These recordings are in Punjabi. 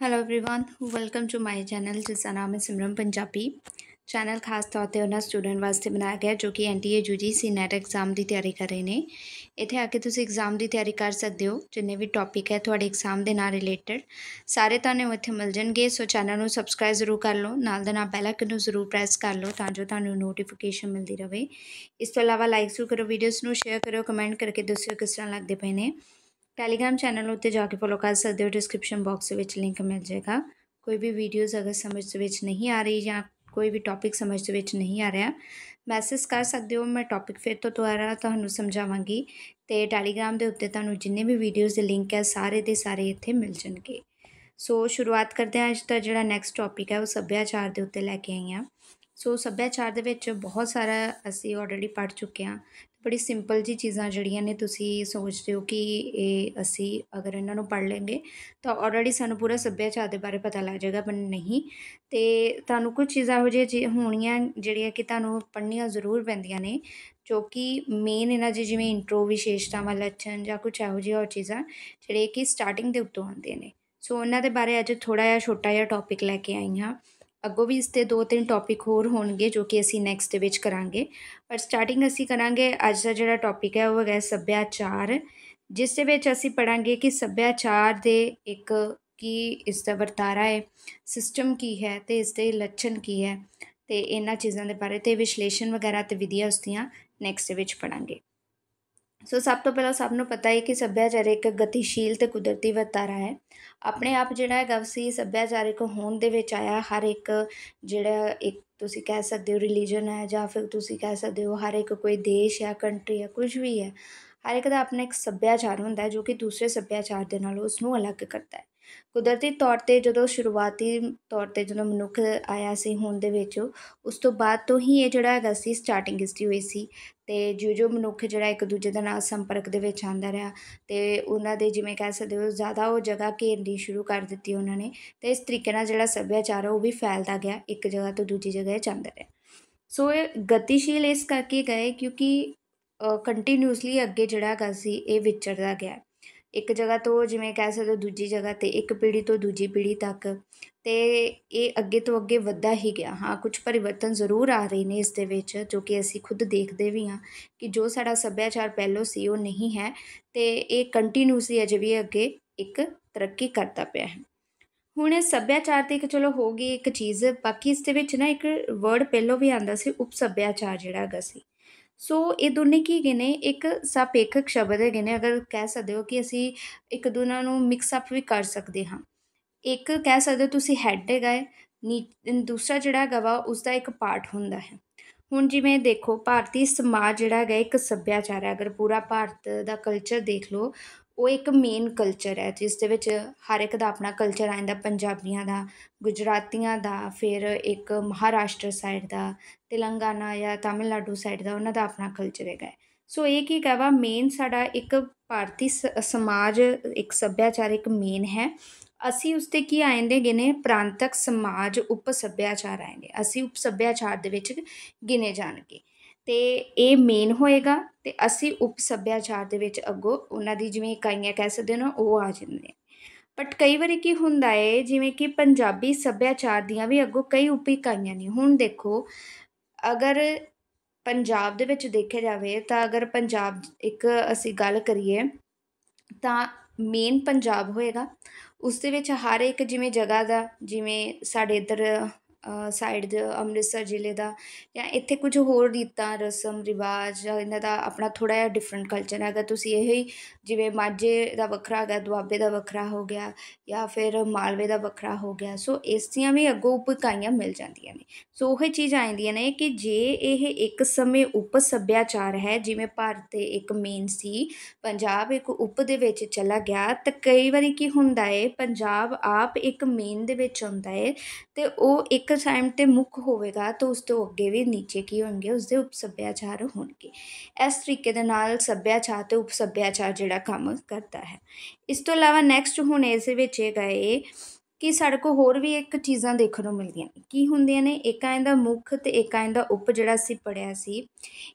hello everyone welcome to my channel ਜਿਸ ਦਾ ਨਾਮ ਹੈ ਸਿਮਰਨ ਪੰਜਾਬੀ ਚੈਨਲ ਖਾਸ ਤੌਰ ਤੇ ਉਹਨਾਂ ਸਟੂਡੈਂਟ ਵਾਸਤੇ ਬਣਾਇਆ ਗਿਆ ਜੋ ਕਿ ਐਨਟੀਏ ਯੂਜੀਸੀ ਨੈਟ ਐਗਜ਼ਾਮ ਦੀ ਤਿਆਰੀ ਕਰ ਰਹੇ ਨੇ ਇੱਥੇ ਆ ਕੇ ਤੁਸੀਂ ਐਗਜ਼ਾਮ ਦੀ ਤਿਆਰੀ ਕਰ ਸਕਦੇ ਹੋ ਜਿੰਨੇ ਵੀ ਟੌਪਿਕ ਹੈ ਤੁਹਾਡੇ ਐਗਜ਼ਾਮ ਦੇ ਨਾਲ ਰਿਲੇਟਡ ਸਾਰੇ ਤੁਹਾਨੂੰ ਇੱਥੇ ਮਿਲ ਜਾਣਗੇ ਸੋ ਚੈਨਲ ਨੂੰ ਸਬਸਕ੍ਰਾਈਬ ਜ਼ਰੂਰ ਕਰ ਲਓ ਨਾਲ ਦੇ ਨਾਲ ਬੈਲ ਆਈਕਨ ਨੂੰ ਜ਼ਰੂਰ ਪ੍ਰੈਸ ਕਰ ਲਓ ਤਾਂ ਜੋ ਤੁਹਾਨੂੰ ਨੋਟੀਫਿਕੇਸ਼ਨ ਮਿਲਦੀ ਰਹੇ ਇਸ ਤੋਂ ਇਲਾਵਾ ਲਾਈਕ ਜ਼ਰੂਰ ਕਰੋ ਵੀਡੀਓਜ਼ ਨੂੰ ਸ਼ੇਅਰ ਕਰੋ ਕਮੈਂਟ ਕਰਕੇ ਦੱਸਿਓ ਕਿਸ ਤਰ੍ਹਾਂ ਲੱਗਦੇ ਪਏ ਨੇ ਟੈਲੀਗ੍ਰਾਮ ਚੈਨਲ ਉੱਤੇ ਜਾ ਕੇ ਫੋਲੋ ਕਰ ਸਕਦੇ ਹੋ। ਡਿਸਕ੍ਰਿਪਸ਼ਨ ਬਾਕਸ ਵਿੱਚ ਲਿੰਕ ਮਿਲ ਜਾਏਗਾ। ਕੋਈ ਵੀ ਵੀਡੀਓਜ਼ ਅਗਰ ਸਮਝ ਦੇ ਵਿੱਚ ਨਹੀਂ ਆ ਰਹੀ ਜਾਂ ਕੋਈ ਵੀ ਟੌਪਿਕ ਸਮਝ ਦੇ ਵਿੱਚ ਨਹੀਂ ਆ ਰਿਹਾ ਮੈਸੇਜ ਕਰ ਸਕਦੇ ਹੋ। ਮੈਂ ਟੌਪਿਕ ਫਿਰ ਤੋਂ ਦੁਬਾਰਾ ਤੁਹਾਨੂੰ ਸਮਝਾਵਾਂਗੀ ਤੇ ਟੈਲੀਗ੍ਰਾਮ ਦੇ ਉੱਤੇ ਤੁਹਾਨੂੰ ਜਿੰਨੇ ਵੀ ਵੀਡੀਓਜ਼ ਦੇ ਲਿੰਕ ਹੈ, ਸਾਰੇ ਦੇ ਸਾਰੇ ਇੱਥੇ ਮਿਲ ਜਾਣਗੇ। ਸੋ ਸ਼ੁਰੂਆਤ ਕਰਦੇ ਹਾਂ। ਅੱਜ ਦਾ ਜਿਹੜਾ ਨੈਕਸਟ ਟੌਪਿਕ ਹੈ, ਉਹ ਸੱਭਿਆਚਾਰ ਦੇ ਉੱਤੇ ਲੈ ਕੇ ਆਈ ਹਾਂ। ਸੋ ਸੱਭਿਆਚਾਰ ਦੇ ਵਿੱਚ ਬਹੁਤ ਸਾਰਾ ਅਸੀਂ ਆਲਰੇਡੀ ਪੜ੍ਹ ਚੁੱਕੇ ਹਾਂ। ਬੜੀ ਸਿੰਪਲ ਜੀ ਚੀਜ਼ਾਂ ਜਿਹੜੀਆਂ ਨੇ ਤੁਸੀਂ ਸੋਚਦੇ ਹੋ ਕਿ ਇਹ ਅਸੀਂ ਅਗਰ ਇਹਨਾਂ ਨੂੰ ਪੜ੍ਹ ਲੈਂਗੇ, ਤਾਂ ਆਲਰੇਡੀ ਸਾਨੂੰ ਪੂਰਾ ਸੱਭਿਆਚਾਰ ਦੇ ਬਾਰੇ ਪਤਾ ਲੱਗ ਜਾਏਗਾ, ਪਰ ਨਹੀਂ। ਤੇ ਤੁਹਾਨੂੰ ਕੁਝ ਚੀਜ਼ਾਂ ਹੋ ਜੇ ਹੋਣੀਆਂ ਜਿਹੜੀਆਂ ਕਿ ਤੁਹਾਨੂੰ ਪੜ੍ਹਨੀਆਂ ਜ਼ਰੂਰ ਪੈਂਦੀਆਂ ਨੇ, ਜੋ ਕਿ ਮੇਨ ਇਹਨਾਂ ਦੀ ਜਿਵੇਂ ਇੰਟਰੋ ਵਿਸ਼ੇਸ਼ਤਾਵਾਂ, ਲੱਛਣ ਜਾਂ ਕੁਝ ਇਹੋ ਜਿਹੀਆਂ ਹੋਰ ਚੀਜ਼ਾਂ, ਜਿਹੜੇ ਕਿ ਸਟਾਰਟਿੰਗ ਦੇ ਉੱਤੋਂ ਆਉਂਦੇ ਨੇ। ਸੋ ਉਹਨਾਂ ਦੇ ਬਾਰੇ ਅੱਜ ਥੋੜਾ ਜਿਹਾ ਛੋਟਾ ਜਿਹਾ ਟੌਪਿਕ ਲੈ ਕੇ ਆਈ ਹਾਂ। ਅੱਗੋਂ ਵੀ ਇਸ ਤੇ ਦੋ ਤਿੰਨ ਟੌਪਿਕ ਹੋਰ ਹੋਣਗੇ ਜੋ ਕਿ ਅਸੀਂ ਨੈਕਸਟ ਦੇ ਵਿੱਚ ਕਰਾਂਗੇ। ਪਰ ਸਟਾਰਟਿੰਗ ਅਸੀਂ ਕਰਾਂਗੇ, ਅੱਜ ਦਾ ਜਿਹੜਾ ਟੌਪਿਕ ਹੈ ਉਹ ਹੈਗਾ ਸੱਭਿਆਚਾਰ, ਜਿਸ ਦੇ ਵਿੱਚ ਅਸੀਂ ਪੜਾਂਗੇ ਕਿ ਸੱਭਿਆਚਾਰ ਦੇ ਇੱਕ ਕੀ ਇਸ ਦਾ ਵਰਤਾਰਾ ਹੈ ਸਿਸਟਮ ਕੀ ਹੈ ਤੇ ਇਸ ਦੇ ਲੱਛਣ ਕੀ ਹੈ ਤੇ ਇਹਨਾਂ ਚੀਜ਼ਾਂ ਦੇ ਬਾਰੇ ਤੇ ਵਿਸ਼ਲੇਸ਼ਣ ਵਗੈਰਾ ਤੇ ਵਿਧੀਆਂ ਉਸ ਦੀਆਂ ਨੈਕਸਟ ਦੇ ਵਿੱਚ ਪੜਾਂਗੇ ਸੋ ਸਭ ਤੋਂ ਪਹਿਲਾਂ ਸਭ ਨੂੰ ਪਤਾ ਹੈ ਕਿ ਸੱਭਿਆਚਾਰ ਇੱਕ ਗਤੀਸ਼ੀਲ ਤੇ ਕੁਦਰਤੀ ਵਰਤਾਰਾ ਹੈ। ਆਪਣੇ ਆਪ ਜਿਹੜਾ ਹੈਗਾ ਸੀ ਸੱਭਿਆਚਾਰਿਕ ਹੋਣ ਦੇ ਵਿੱਚ ਆਇਆ। ਹਰ ਇੱਕ ਜਿਹੜਾ ਇੱਕ ਤੁਸੀਂ ਕਹਿ ਸਕਦੇ ਹੋ ਰਿਲੀਜਨ ਹੈ ਜਾਂ ਫਿਰ ਤੁਸੀਂ ਕਹਿ ਸਕਦੇ ਹੋ ਹਰ ਇੱਕ ਕੋਈ ਦੇਸ਼ ਜਾਂ ਕੰਟਰੀ ਹੈ ਕੁਝ ਵੀ ਹੈ। ਹਰ ਇੱਕ ਦਾ ਆਪਣਾ ਇੱਕ ਸੱਭਿਆਚਾਰ ਹੁੰਦਾ ਹੈ ਜੋ ਕਿ ਦੂਸਰੇ ਸੱਭਿਆਚਾਰ ਦੇ ਨਾਲ ਉਸ ਨੂੰ ਅਲੱਗ ਕਰਦਾ ਹੈ। ਕੁਦਰਤੀ ਤੌਰ ਤੇ ਜਦੋਂ ਸ਼ੁਰੂਆਤੀ ਤੌਰ ਤੇ ਜਦੋਂ ਮਨੁੱਖ ਆਇਆ ਸੀ ਹੋਣ ਦੇ ਵਿੱਚ, ਉਸ ਤੋਂ ਬਾਅਦ ਤੋਂ ਹੀ ਇਹ ਜਿਹੜਾ ਹੈਗਾ ਸੀ ਸਟਾਰਟਿੰਗ ਹਿਸਟਰੀ ਹੋਈ ਸੀ ਅਤੇ ਜੋ ਜੋ ਮਨੁੱਖ ਜਿਹੜਾ ਇੱਕ ਦੂਜੇ ਦੇ ਨਾਲ ਸੰਪਰਕ ਦੇ ਵਿੱਚ ਆਉਂਦਾ ਰਿਹਾ ਅਤੇ ਉਹਨਾਂ ਦੇ ਜਿਵੇਂ ਕਹਿ ਸਕਦੇ ਹੋ ਜ਼ਿਆਦਾ ਉਹ ਜਗ੍ਹਾ ਘੇਰਨੀ ਸ਼ੁਰੂ ਕਰ ਦਿੱਤੀ ਉਹਨਾਂ ਨੇ ਅਤੇ ਇਸ ਤਰੀਕੇ ਨਾਲ ਜਿਹੜਾ ਸੱਭਿਆਚਾਰ ਉਹ ਵੀ ਫੈਲਦਾ ਗਿਆ, ਇੱਕ ਜਗ੍ਹਾ ਤੋਂ ਦੂਜੀ ਜਗ੍ਹਾ ਜਾਂਦਾ ਰਿਹਾ। ਸੋ ਇਹ ਗਤੀਸ਼ੀਲ ਇਸ ਕਰਕੇ ਗਏ ਕਿਉਂਕਿ ਕੰਟੀਨਿਊਸਲੀ ਅੱਗੇ ਜਿਹੜਾ ਹੈਗਾ ਸੀ ਇਹ ਵਿਚਰਦਾ ਗਿਆ। ਇੱਕ ਜਗ੍ਹਾ ਤੋਂ ਜਿਵੇਂ ਕਹਿ ਸਕਦੇ ਹੋ ਦੂਜੀ ਜਗ੍ਹਾ ਤੇ, ਇੱਕ ਪੀੜ੍ਹੀ ਤੋਂ ਦੂਜੀ ਪੀੜ੍ਹੀ ਤੱਕ। ਅਤੇ ਇਹ ਅੱਗੇ ਤੋਂ ਅੱਗੇ ਵੱਧਦਾ ਹੀ ਗਿਆ। ਹਾਂ, ਕੁਝ ਪਰਿਵਰਤਨ ਜ਼ਰੂਰ ਆ ਰਹੇ ਨੇ ਇਸ ਦੇ ਵਿੱਚ, ਜੋ ਕਿ ਅਸੀਂ ਖੁਦ ਦੇਖਦੇ ਵੀ ਹਾਂ ਕਿ ਜੋ ਸਾਡਾ ਸੱਭਿਆਚਾਰ ਪਹਿਲੋਂ ਸੀ, ਉਹ ਨਹੀਂ ਹੈ। ਅਤੇ ਇਹ ਕੰਟੀਨਿਊਸਲੀ ਅਜੇ ਵੀ ਅੱਗੇ ਇੱਕ ਤਰੱਕੀ ਕਰਦਾ ਪਿਆ ਹੈ। ਹੁਣ ਸੱਭਿਆਚਾਰ ਤੇ ਇੱਕ ਚਲੋ ਹੋ ਗਈ ਇੱਕ ਚੀਜ਼। ਬਾਕੀ ਇਸ ਦੇ ਵਿੱਚ ਨਾ ਇੱਕ ਵਰਡ ਪਹਿਲੋਂ ਵੀ ਆਂਦਾ ਸੀ ਉਪ ਸੱਭਿਆਚਾਰ ਜਿਹੜਾ ਹੈਗਾ ਸੀ। ਸੋ ਇਹ ਦੋਨੇ ਕੀ ਹੈਗੇ ਨੇ? ਇੱਕ ਸਾਪੇਖਕ ਸ਼ਬਦ ਹੈਗੇ ਨੇ, ਅਗਰ ਕਹਿ ਸਕਦੇ ਹੋ ਕਿ ਅਸੀਂ ਇੱਕ ਦੋਨਾਂ ਨੂੰ ਮਿਕਸ ਅਪ ਵੀ ਕਰ ਸਕਦੇ ਹਾਂ। ਇੱਕ ਕਹਿ ਸਕਦੇ ਹੋ ਤੁਸੀਂ ਹੈੱਡ ਹੈਗਾ ਹੈ ਨੀ ਦੂਸਰਾ ਜਿਹੜਾ ਹੈਗਾ ਵਾ ਉਸ ਦਾ ਇੱਕ ਪਾਰਟ ਹੁੰਦਾ ਹੈ। ਹੁਣ ਜਿਵੇਂ ਦੇਖੋ, ਭਾਰਤੀ ਸਮਾਜ ਜਿਹੜਾ ਹੈਗਾ ਇੱਕ ਸੱਭਿਆਚਾਰ ਹੈ, ਅਗਰ ਪੂਰਾ ਭਾਰਤ ਦਾ ਕਲਚਰ ਦੇਖ ਲਓ ਉਹ ਇੱਕ ਮੇਨ ਕਲਚਰ ਹੈ, ਜਿਸ ਦੇ ਵਿੱਚ ਹਰ ਇੱਕ ਦਾ ਆਪਣਾ ਕਲਚਰ ਆ ਜਾਂਦਾ ਪੰਜਾਬੀਆਂ ਦਾ, ਗੁਜਰਾਤੀਆਂ ਦਾ, ਫਿਰ ਇੱਕ ਮਹਾਰਾਸ਼ਟਰ ਸਾਈਡ ਦਾ, ਤੇਲੰਗਾਨਾ ਜਾਂ ਤਾਮਿਲਨਾਡੂ ਸਾਈਡ ਦਾ, ਉਹਨਾਂ ਦਾ ਆਪਣਾ ਕਲਚਰ ਹੈਗਾ ਸੋ ਇਹ ਕੀ ਕਹਵਾ ਮੇਨ ਸਾਡਾ ਇੱਕ ਭਾਰਤੀ ਸਮਾਜ, ਇੱਕ ਸੱਭਿਆਚਾਰ ਇੱਕ ਮੇਨ ਹੈ। ਅਸੀਂ ਉਸ ਤੇ ਕੀ ਆਂਦੇ ਗਿਨੇ ਪ੍ਰਾਂਤਕ ਸਮਾਜ ਉਪ ਸੱਭਿਆਚਾਰ ਆਏਗੇ ਅਸੀਂ ਉਪ ਸੱਭਿਆਚਾਰ ਦੇ ਵਿੱਚ ਗਿਨੇ ਜਾਣਗੇ। ਅਤੇ ਇਹ ਮੇਨ ਹੋਏਗਾ ਅਤੇ ਅਸੀਂ ਉਪ ਸੱਭਿਆਚਾਰ ਦੇ ਵਿੱਚ ਅੱਗੋਂ ਉਹਨਾਂ ਦੀ ਜਿਵੇਂ ਇਕਾਈਆਂ ਕਹਿ ਸਕਦੇ ਹੋ ਨਾ, ਉਹ ਆ ਜਾਂਦੇ ਬਟ ਕਈ ਵਾਰੀ ਕੀ ਹੁੰਦਾ ਏ, ਜਿਵੇਂ ਕਿ ਪੰਜਾਬੀ ਸੱਭਿਆਚਾਰ ਦੀਆਂ ਵੀ ਅੱਗੋਂ ਕਈ ਉਪ ਇਕਾਈਆਂ ਨੇ। ਹੁਣ ਦੇਖੋ, ਅਗਰ ਪੰਜਾਬ ਦੇ ਵਿੱਚ ਦੇਖਿਆ ਜਾਵੇ ਤਾਂ ਅਗਰ ਪੰਜਾਬ ਇੱਕ ਅਸੀਂ ਗੱਲ ਕਰੀਏ, ਤਾਂ ਮੇਨ ਪੰਜਾਬ ਹੋਏਗਾ। ਉਸ ਦੇ ਵਿੱਚ ਹਰ ਇੱਕ ਜਿਵੇਂ ਜਗ੍ਹਾ ਦਾ, ਜਿਵੇਂ ਸਾਡੇ ਇੱਧਰ ਸਾਈਡ ਦੇ ਅੰਮ੍ਰਿਤਸਰ ਜ਼ਿਲ੍ਹੇ ਦਾ ਜਾਂ ਇੱਥੇ ਕੁਝ ਹੋਰ ਰੀਤਾਂ, ਰਸਮ, ਰਿਵਾਜ ਜਾਂ ਇਹਨਾਂ ਦਾ ਆਪਣਾ ਥੋੜ੍ਹਾ ਜਿਹਾ ਡਿਫਰੈਂਟ ਕਲਚਰ ਹੈਗਾ ਤੁਸੀਂ ਇਹ ਹੀ ਜਿਵੇਂ ਮਾਝੇ ਦਾ ਵੱਖਰਾ ਹੈਗਾ, ਦੁਆਬੇ ਦਾ ਵੱਖਰਾ ਹੋ ਗਿਆ ਜਾਂ ਫਿਰ ਮਾਲਵੇ ਦਾ ਵੱਖਰਾ ਹੋ ਗਿਆ, ਸੋ ਇਸ ਦੀਆਂ ਵੀ ਅੱਗੋਂ ਉਪ ਇਕਾਈਆਂ ਮਿਲ ਜਾਂਦੀਆਂ ਨੇ। ਸੋ ਉਹ ਚੀਜ਼ ਆਉਂਦੀਆਂ ਨੇ ਕਿ ਜੇ ਇਹ ਇੱਕ ਸਮੇਂ ਉਪ ਸੱਭਿਆਚਾਰ ਹੈ, ਜਿਵੇਂ ਭਾਰਤ ਇੱਕ ਮੇਨ ਸੀ, ਪੰਜਾਬ ਇੱਕ ਉਪ ਦੇ ਵਿੱਚ ਚਲਾ ਗਿਆ, ਤਾਂ ਕਈ ਵਾਰੀ ਕੀ ਹੁੰਦਾ ਹੈ ਪੰਜਾਬ ਆਪ ਇੱਕ ਮੇਨ ਦੇ ਵਿੱਚ ਆਉਂਦਾ ਹੈ ਤੇ ਉਹ ਇੱਕ ਟਾਈਮ ਤੇ ਮੁੱਖ ਹੋਵੇਗਾ, ਤਾਂ ਉਸ ਤੋਂ ਅੱਗੇ ਵੀ ਨੀਚੇ ਕੀ ਹੋਣਗੇ, ਉਸਦੇ ਉਪ ਸੱਭਿਆਚਾਰ ਹੋਣਗੇ। ਇਸ ਤਰੀਕੇ ਦੇ ਨਾਲ ਸੱਭਿਆਚਾਰ ਤੇ ਉਪ ਸੱਭਿਆਚਾਰ ਜਿਹੜਾ ਕੰਮ ਕਰਦਾ ਹੈ। ਇਸ ਤੋਂ ਇਲਾਵਾ ਨੈਕਸਟ ਹੁਣ ਇਸ ਵਿੱਚ ਇਹ ਗਏ ਕਿ ਸਾਡੇ ਕੋਲ ਹੋਰ ਵੀ ਇੱਕ ਚੀਜ਼ਾਂ ਦੇਖਣ ਨੂੰ ਮਿਲਦੀਆਂ ਨੇ। ਕੀ ਹੁੰਦੀਆਂ ਨੇ? ਇੱਕ ਆ ਇਹਦਾ ਮੁੱਖ ਤੇ ਇੱਕ ਆ ਇਹਦਾ ਉਪ ਜਿਹੜਾ ਅਸੀਂ ਪੜਿਆ ਸੀ।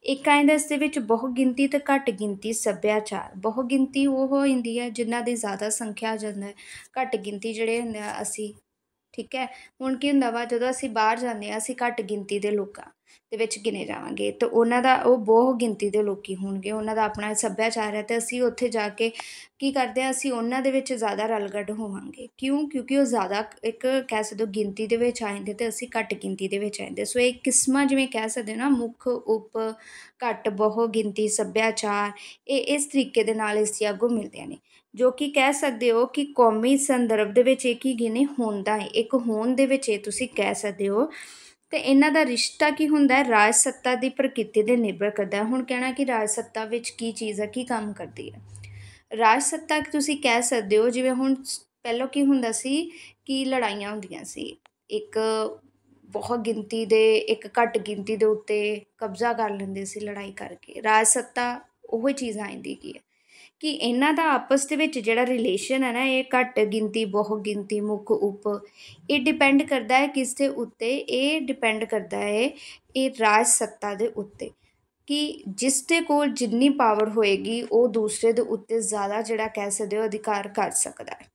ਇੱਕ ਆ ਇਹਦਾ ਇਸ ਦੇ ਵਿੱਚ ਬਹੁ ਗਿਣਤੀ ਤੇ ਘੱਟ ਗਿਣਤੀ ਸੱਭਿਆਚਾਰ। ਬਹੁ ਗਿਣਤੀ ਉਹ ਹੁੰਦੀ ਹੈ ਜਿਨ੍ਹਾਂ ਦੀ ਜ਼ਿਆਦਾ ਸੰਖਿਆ ਆ ਜਾਂਦਾ ਹੈ। ਘੱਟ ਗਿਣਤੀ ਜਿਹੜੇ ਹੁੰਦੇ ਆ ਅਸੀਂ ਠੀਕ ਹੈ? ਹੁਣ ਕੀ ਹੁੰਦਾ ਵਾ, ਜਦੋਂ ਅਸੀਂ ਬਾਹਰ ਜਾਂਦੇ ਹਾਂ, ਅਸੀਂ ਘੱਟ ਗਿਣਤੀ ਦੇ ਲੋਕਾਂ ਦੇ ਵਿੱਚ ਗਿਣੇ ਜਾਵਾਂਗੇ, ਤਾਂ ਉਹਨਾਂ ਦਾ ਉਹ ਬਹੁ ਗਿਣਤੀ ਦੇ ਲੋਕ ਹੋਣਗੇ, ਉਹਨਾਂ ਦਾ ਆਪਣਾ ਸੱਭਿਆਚਾਰ ਹੈ ਅਤੇ ਅਸੀਂ ਉੱਥੇ ਜਾ ਕੇ ਕੀ ਕਰਦੇ ਹਾਂ, ਅਸੀਂ ਉਹਨਾਂ ਦੇ ਵਿੱਚ ਜ਼ਿਆਦਾ ਰਲਗੱਡ ਹੋਵਾਂਗੇ। ਕਿਉਂ? ਕਿਉਂਕਿ ਉਹ ਜ਼ਿਆਦਾ ਇੱਕ ਕਹਿ ਸਕਦੇ ਹੋ, ਗਿਣਤੀ ਦੇ ਵਿੱਚ ਆਉਂਦੇ ਅਤੇ ਅਸੀਂ ਘੱਟ ਗਿਣਤੀ ਦੇ ਵਿੱਚ ਆਉਂਦੇ ਸੋ ਇਹ ਕਿਸਮਾਂ ਜਿਵੇਂ ਕਹਿ ਸਕਦੇ ਨਾ, ਮੁੱਖ, ਉਪ, ਘੱਟ, ਬਹੁ, ਗਿਣਤੀ, ਸੱਭਿਆਚਾਰ, ਇਹ ਇਸ ਤਰੀਕੇ ਦੇ ਨਾਲ ਇਸ ਅੱਗੋਂ ਮਿਲਦੇ ਨੇ। ਜੋ ਕਿ ਕਹਿ ਸਕਦੇ ਹੋ ਕਿ ਕੌਮੀ ਸੰਦਰਭ ਦੇ ਵਿੱਚ ਇਹ ਕੀ ਗਿਣੇ ਹੁੰਦਾ ਹੈ? ਇੱਕ ਹੋਣ ਦੇ ਵਿੱਚ ਇਹ ਤੁਸੀਂ ਕਹਿ ਸਕਦੇ ਹੋ। ਤੇ ਇਹਨਾਂ ਦਾ ਰਿਸ਼ਤਾ ਕੀ ਹੁੰਦਾ ਹੈ? ਰਾਜ ਸੱਤਾ ਦੀ ਪ੍ਰਕਿਰਤੀ ਦੇ ਨਿਰਭਰ ਕਰਦਾ ਹੈ। ਹੁਣ ਕਹਿਣਾ ਕਿ ਰਾਜ ਸੱਤਾ ਵਿੱਚ ਕੀ ਚੀਜ਼ ਹੈ, ਕੀ ਕੰਮ ਕਰਦੀ ਹੈ? ਰਾਜ ਸੱਤਾ ਤੁਸੀਂ ਕਹਿ ਸਕਦੇ ਹੋ? ਜਿਵੇਂ ਹੁਣ ਪਹਿਲਾਂ ਕੀ ਹੁੰਦਾ ਸੀ ਕਿ ਲੜਾਈਆਂ ਹੁੰਦੀਆਂ ਸੀ। ਇੱਕ ਬਹੁਤ ਗਿਣਤੀ ਦੇ, ਇੱਕ ਘੱਟ ਗਿਣਤੀ ਦੇ ਉੱਤੇ ਕਬਜ਼ਾ ਕਰ ਲੈਂਦੇ ਸੀ ਲੜਾਈ ਕਰਕੇ। ਰਾਜ ਸੱਤਾ ਉਹ ਚੀਜ਼ ਆਂਦੀ ਕੀ ਹੈ? ਕਿ ਇਹਨਾਂ ਦਾ ਆਪਸ ਦੇ ਵਿੱਚ ਜਿਹੜਾ ਰਿਲੇਸ਼ਨ ਹੈ ਨਾ, ਇਹ ਘੱਟ ਗਿਣਤੀ ਬਹੁ ਗਿਣਤੀ, ਮੁੱਖ, ਉਪ, ਇਹ ਡਿਪੈਂਡ ਕਰਦਾ ਹੈ ਕਿਸ ਦੇ ਉੱਤੇ, ਇਹ ਡਿਪੈਂਡ ਕਰਦਾ ਹੈ ਇਹ ਰਾਜ ਸੱਤਾ ਦੇ ਉੱਤੇ। ਕਿ ਜਿਸ ਦੇ ਕੋਲ ਜਿੰਨੀ ਪਾਵਰ ਹੋਏਗੀ, ਉਹ ਦੂਸਰੇ ਦੇ ਉੱਤੇ ਜ਼ਿਆਦਾ ਜਿਹੜਾ ਕਹਿ ਸਕਦੇ ਹੋ, ਅਧਿਕਾਰ ਕਰ ਸਕਦਾ ਹੈ।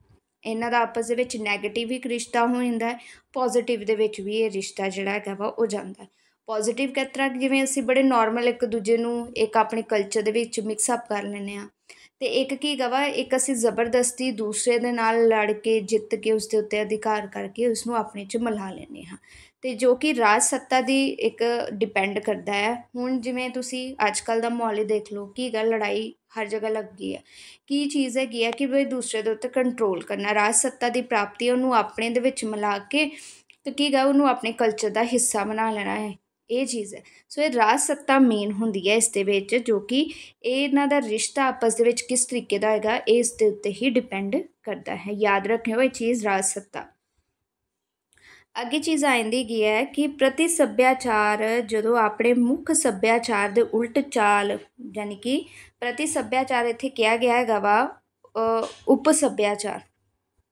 ਇਹਨਾਂ ਦਾ ਆਪਸ ਦੇ ਵਿੱਚ ਨੈਗੇਟਿਵ ਇੱਕ ਰਿਸ਼ਤਾ ਹੋ ਜਾਂਦਾ ਹੈ ਪੋਜ਼ਿਟਿਵ ਦੇ ਵਿੱਚ ਵੀ ਇਹ ਰਿਸ਼ਤਾ ਜਿਹੜਾ ਹੈਗਾ ਵਾ, ਉਹ ਜਾਂਦਾ ਹੈ। ਪੋਜ਼ਿਟਿਵ ਕਿਤਰਾ ਜਿਵੇਂ ਅਸੀਂ ਬੜੇ ਨਾਰਮਲ ਇੱਕ ਦੂਜੇ ਨੂੰ ਇੱਕ ਆਪਣੇ ਕਲਚਰ ਦੇ ਵਿੱਚ ਮਿਕਸ ਅਪ ਕਰ ਲੈਂਦੇ ਆ ਅਤੇ ਇੱਕ ਕੀ ਗਵਾ ਇੱਕ ਅਸੀਂ ਜ਼ਬਰਦਸਤੀ ਦੂਸਰੇ ਦੇ ਨਾਲ ਲੜ ਕੇ, ਜਿੱਤ ਕੇ ਉਸਦੇ ਉੱਤੇ ਅਧਿਕਾਰ ਕਰਕੇ ਉਸਨੂੰ ਆਪਣੇ 'ਚ ਮਿਲਾ ਲੈਂਦੇ ਹਾਂ। ਅਤੇ ਜੋ ਕਿ ਰਾਜ ਸੱਤਾ ਦੀ ਇੱਕ ਡਿਪੈਂਡ ਕਰਦਾ ਹੈ। ਹੁਣ ਜਿਵੇਂ ਤੁਸੀਂ ਅੱਜ ਕੱਲ੍ਹ ਦਾ ਮਾਹੌਲ ਹੀ ਦੇਖ ਲਓ, ਕੀ ਗੱਲ, ਲੜਾਈ ਹਰ ਜਗ੍ਹਾ ਲੱਗ ਗਈ ਹੈ। ਕੀ ਚੀਜ਼ ਹੈਗੀ ਹੈ ਕਿ ਵੀ ਦੂਸਰੇ ਦੇ ਉੱਤੇ ਕੰਟਰੋਲ ਕਰਨਾ, ਰਾਜ ਸੱਤਾ ਦੀ ਪ੍ਰਾਪਤੀ ਉਹਨੂੰ ਆਪਣੇ ਦੇ ਵਿੱਚ ਮਿਲਾ ਕੇ ਤੇ ਕੀ ਗਾ ਉਹਨੂੰ ਆਪਣੇ ਕਲਚਰ ਦਾ ਹਿੱਸਾ ਬਣਾ ਲੈਣਾ ਹੈ। ਇਹ ਚੀਜ਼ ਹੈ। ਸੋ ਇਹ ਰਾਜ ਸੱਤਾ ਮੇਨ ਹੁੰਦੀ ਹੈ ਇਸ ਦੇ ਵਿੱਚ ਜੋ ਕਿ ਇਹ ਇਹਨਾਂ ਦਾ ਰਿਸ਼ਤਾ ਆਪਸ ਦੇ ਵਿੱਚ ਕਿਸ ਤਰੀਕੇ ਦਾ ਹੈਗਾ ਇਹ ਇਸ ਦੇ ਉੱਤੇ ਹੀ ਡਿਪੈਂਡ ਕਰਦਾ ਹੈ। ਯਾਦ ਰੱਖਿਓ ਇਹ ਚੀਜ਼ ਰਾਜ ਸੱਤਾ। ਅੱਗੇ ਚੀਜ਼ ਆਂਦੀ ਗਈ ਹੈ ਕਿ ਪ੍ਰਤੀ ਸੱਭਿਆਚਾਰ ਜਦੋਂ ਆਪਣੇ ਮੁੱਖ ਸੱਭਿਆਚਾਰ ਦੇ ਉਲਟ ਚਾਲ ਯਾਨੀ ਕਿ ਪ੍ਰਤੀ ਸੱਭਿਆਚਾਰ ਇੱਥੇ ਕਿਹਾ ਗਿਆ ਹੈਗਾ ਵਾ ਉਪ ਸੱਭਿਆਚਾਰ।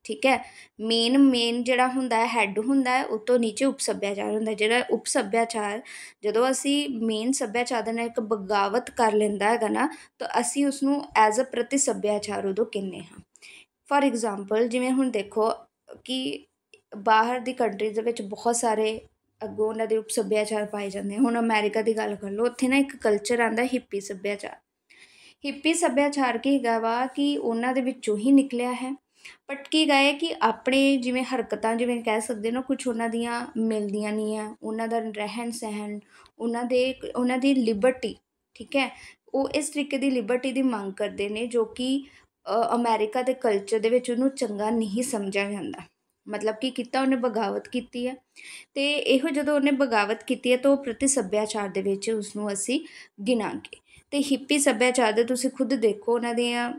ਠੀਕ ਹੈ? ਮੇਨ ਮੇਨ ਜਿਹੜਾ ਹੁੰਦਾ ਹੈ ਹੈੱਡ ਹੁੰਦਾ ਹੈ ਤੋਂ ਨੀਚੇ ਉਪ ਸੱਭਿਆਚਾਰ ਹੁੰਦਾ ਜਿਹੜਾ ਉਪ ਸੱਭਿਆਚਾਰ ਜਦੋਂ ਅਸੀਂ ਮੇਨ ਸੱਭਿਆਚਾਰ ਦੇ ਨਾਲ ਇੱਕ ਬਗਾਵਤ ਕਰ ਲੈਂਦਾ ਹੈਗਾ ਨਾ, ਤਾਂ ਅਸੀਂ ਉਸ ਨੂੰ ਐਜ਼ ਅ ਪ੍ਰਤੀ ਸੱਭਿਆਚਾਰ ਉਦੋਂ ਕਹਿੰਦੇ ਹਾਂ। ਫੋਰ ਐਗਜ਼ਾਮਪਲ ਜਿਵੇਂ ਹੁਣ ਦੇਖੋ ਕਿ ਬਾਹਰ ਦੀ ਕੰਟਰੀਜ਼ ਦੇ ਵਿੱਚ ਬਹੁਤ ਸਾਰੇ ਅੱਗੋਂ ਉਹਨਾਂ ਦੇ ਉਪ ਸੱਭਿਆਚਾਰ ਪਾਏ ਜਾਂਦੇ ਹੁਣ ਅਮਰੀਕਾ ਦੀ ਗੱਲ ਕਰ ਲਓ, ਉੱਥੇ ਨਾ ਇੱਕ ਕਲਚਰ ਆਂਦਾ ਹਿੱਪੀ ਸੱਭਿਆਚਾਰ। ਹਿੱਪੀ ਸੱਭਿਆਚਾਰ ਕੀ ਹੈਗਾ ਵਾ ਕਿ ਉਹਨਾਂ ਦੇ ਵਿੱਚੋਂ ਹੀ ਨਿਕਲਿਆ ਹੈ। ਬਟ ਕੀ ਗਏ ਕਿ ਆਪਣੇ ਜਿਵੇਂ ਹਰਕਤਾਂ ਜਿਵੇਂ ਕਹਿ ਸਕਦੇ ਨਾ ਕੁਝ ਉਹਨਾਂ ਦੀਆਂ ਮਿਲਦੀਆਂ ਨਹੀਂ ਆ, ਉਹਨਾਂ ਦਾ ਰਹਿਣ ਸਹਿਣ, ਉਹਨਾਂ ਦੇ ਉਹਨਾਂ ਦੀ ਲਿਬਰਟੀ ਠੀਕ ਹੈ? ਉਹ ਇਸ ਤਰੀਕੇ ਦੀ ਲਿਬਰਟੀ ਦੀ ਮੰਗ ਕਰਦੇ ਨੇ ਜੋ ਕਿ ਅਮਰੀਕਾ ਦੇ ਕਲਚਰ ਦੇ ਵਿੱਚ ਉਹਨੂੰ ਚੰਗਾ ਨਹੀਂ ਸਮਝਿਆ ਜਾਂਦਾ। ਮਤਲਬ ਕਿ ਕੀਤਾ ਉਹਨੇ ਬਗਾਵਤ ਕੀਤੀ ਹੈ। ਤੇ ਇਹੋ ਜਦੋਂ ਉਹਨੇ ਬਗਾਵਤ ਕੀਤੀ ਹੈ ਤਾਂ ਉਹ ਪ੍ਰਤੀ ਸੱਭਿਆਚਾਰ ਦੇ ਵਿੱਚ ਉਸ ਨੂੰ ਅਸੀਂ ਗਿਣਾਂਗੇ। ਅਤੇ ਹਿੱਪੀ ਸੱਭਿਆਚਾਰ ਦੇ ਤੁਸੀਂ ਖੁਦ ਦੇਖੋ, ਉਹਨਾਂ ਦੀਆਂ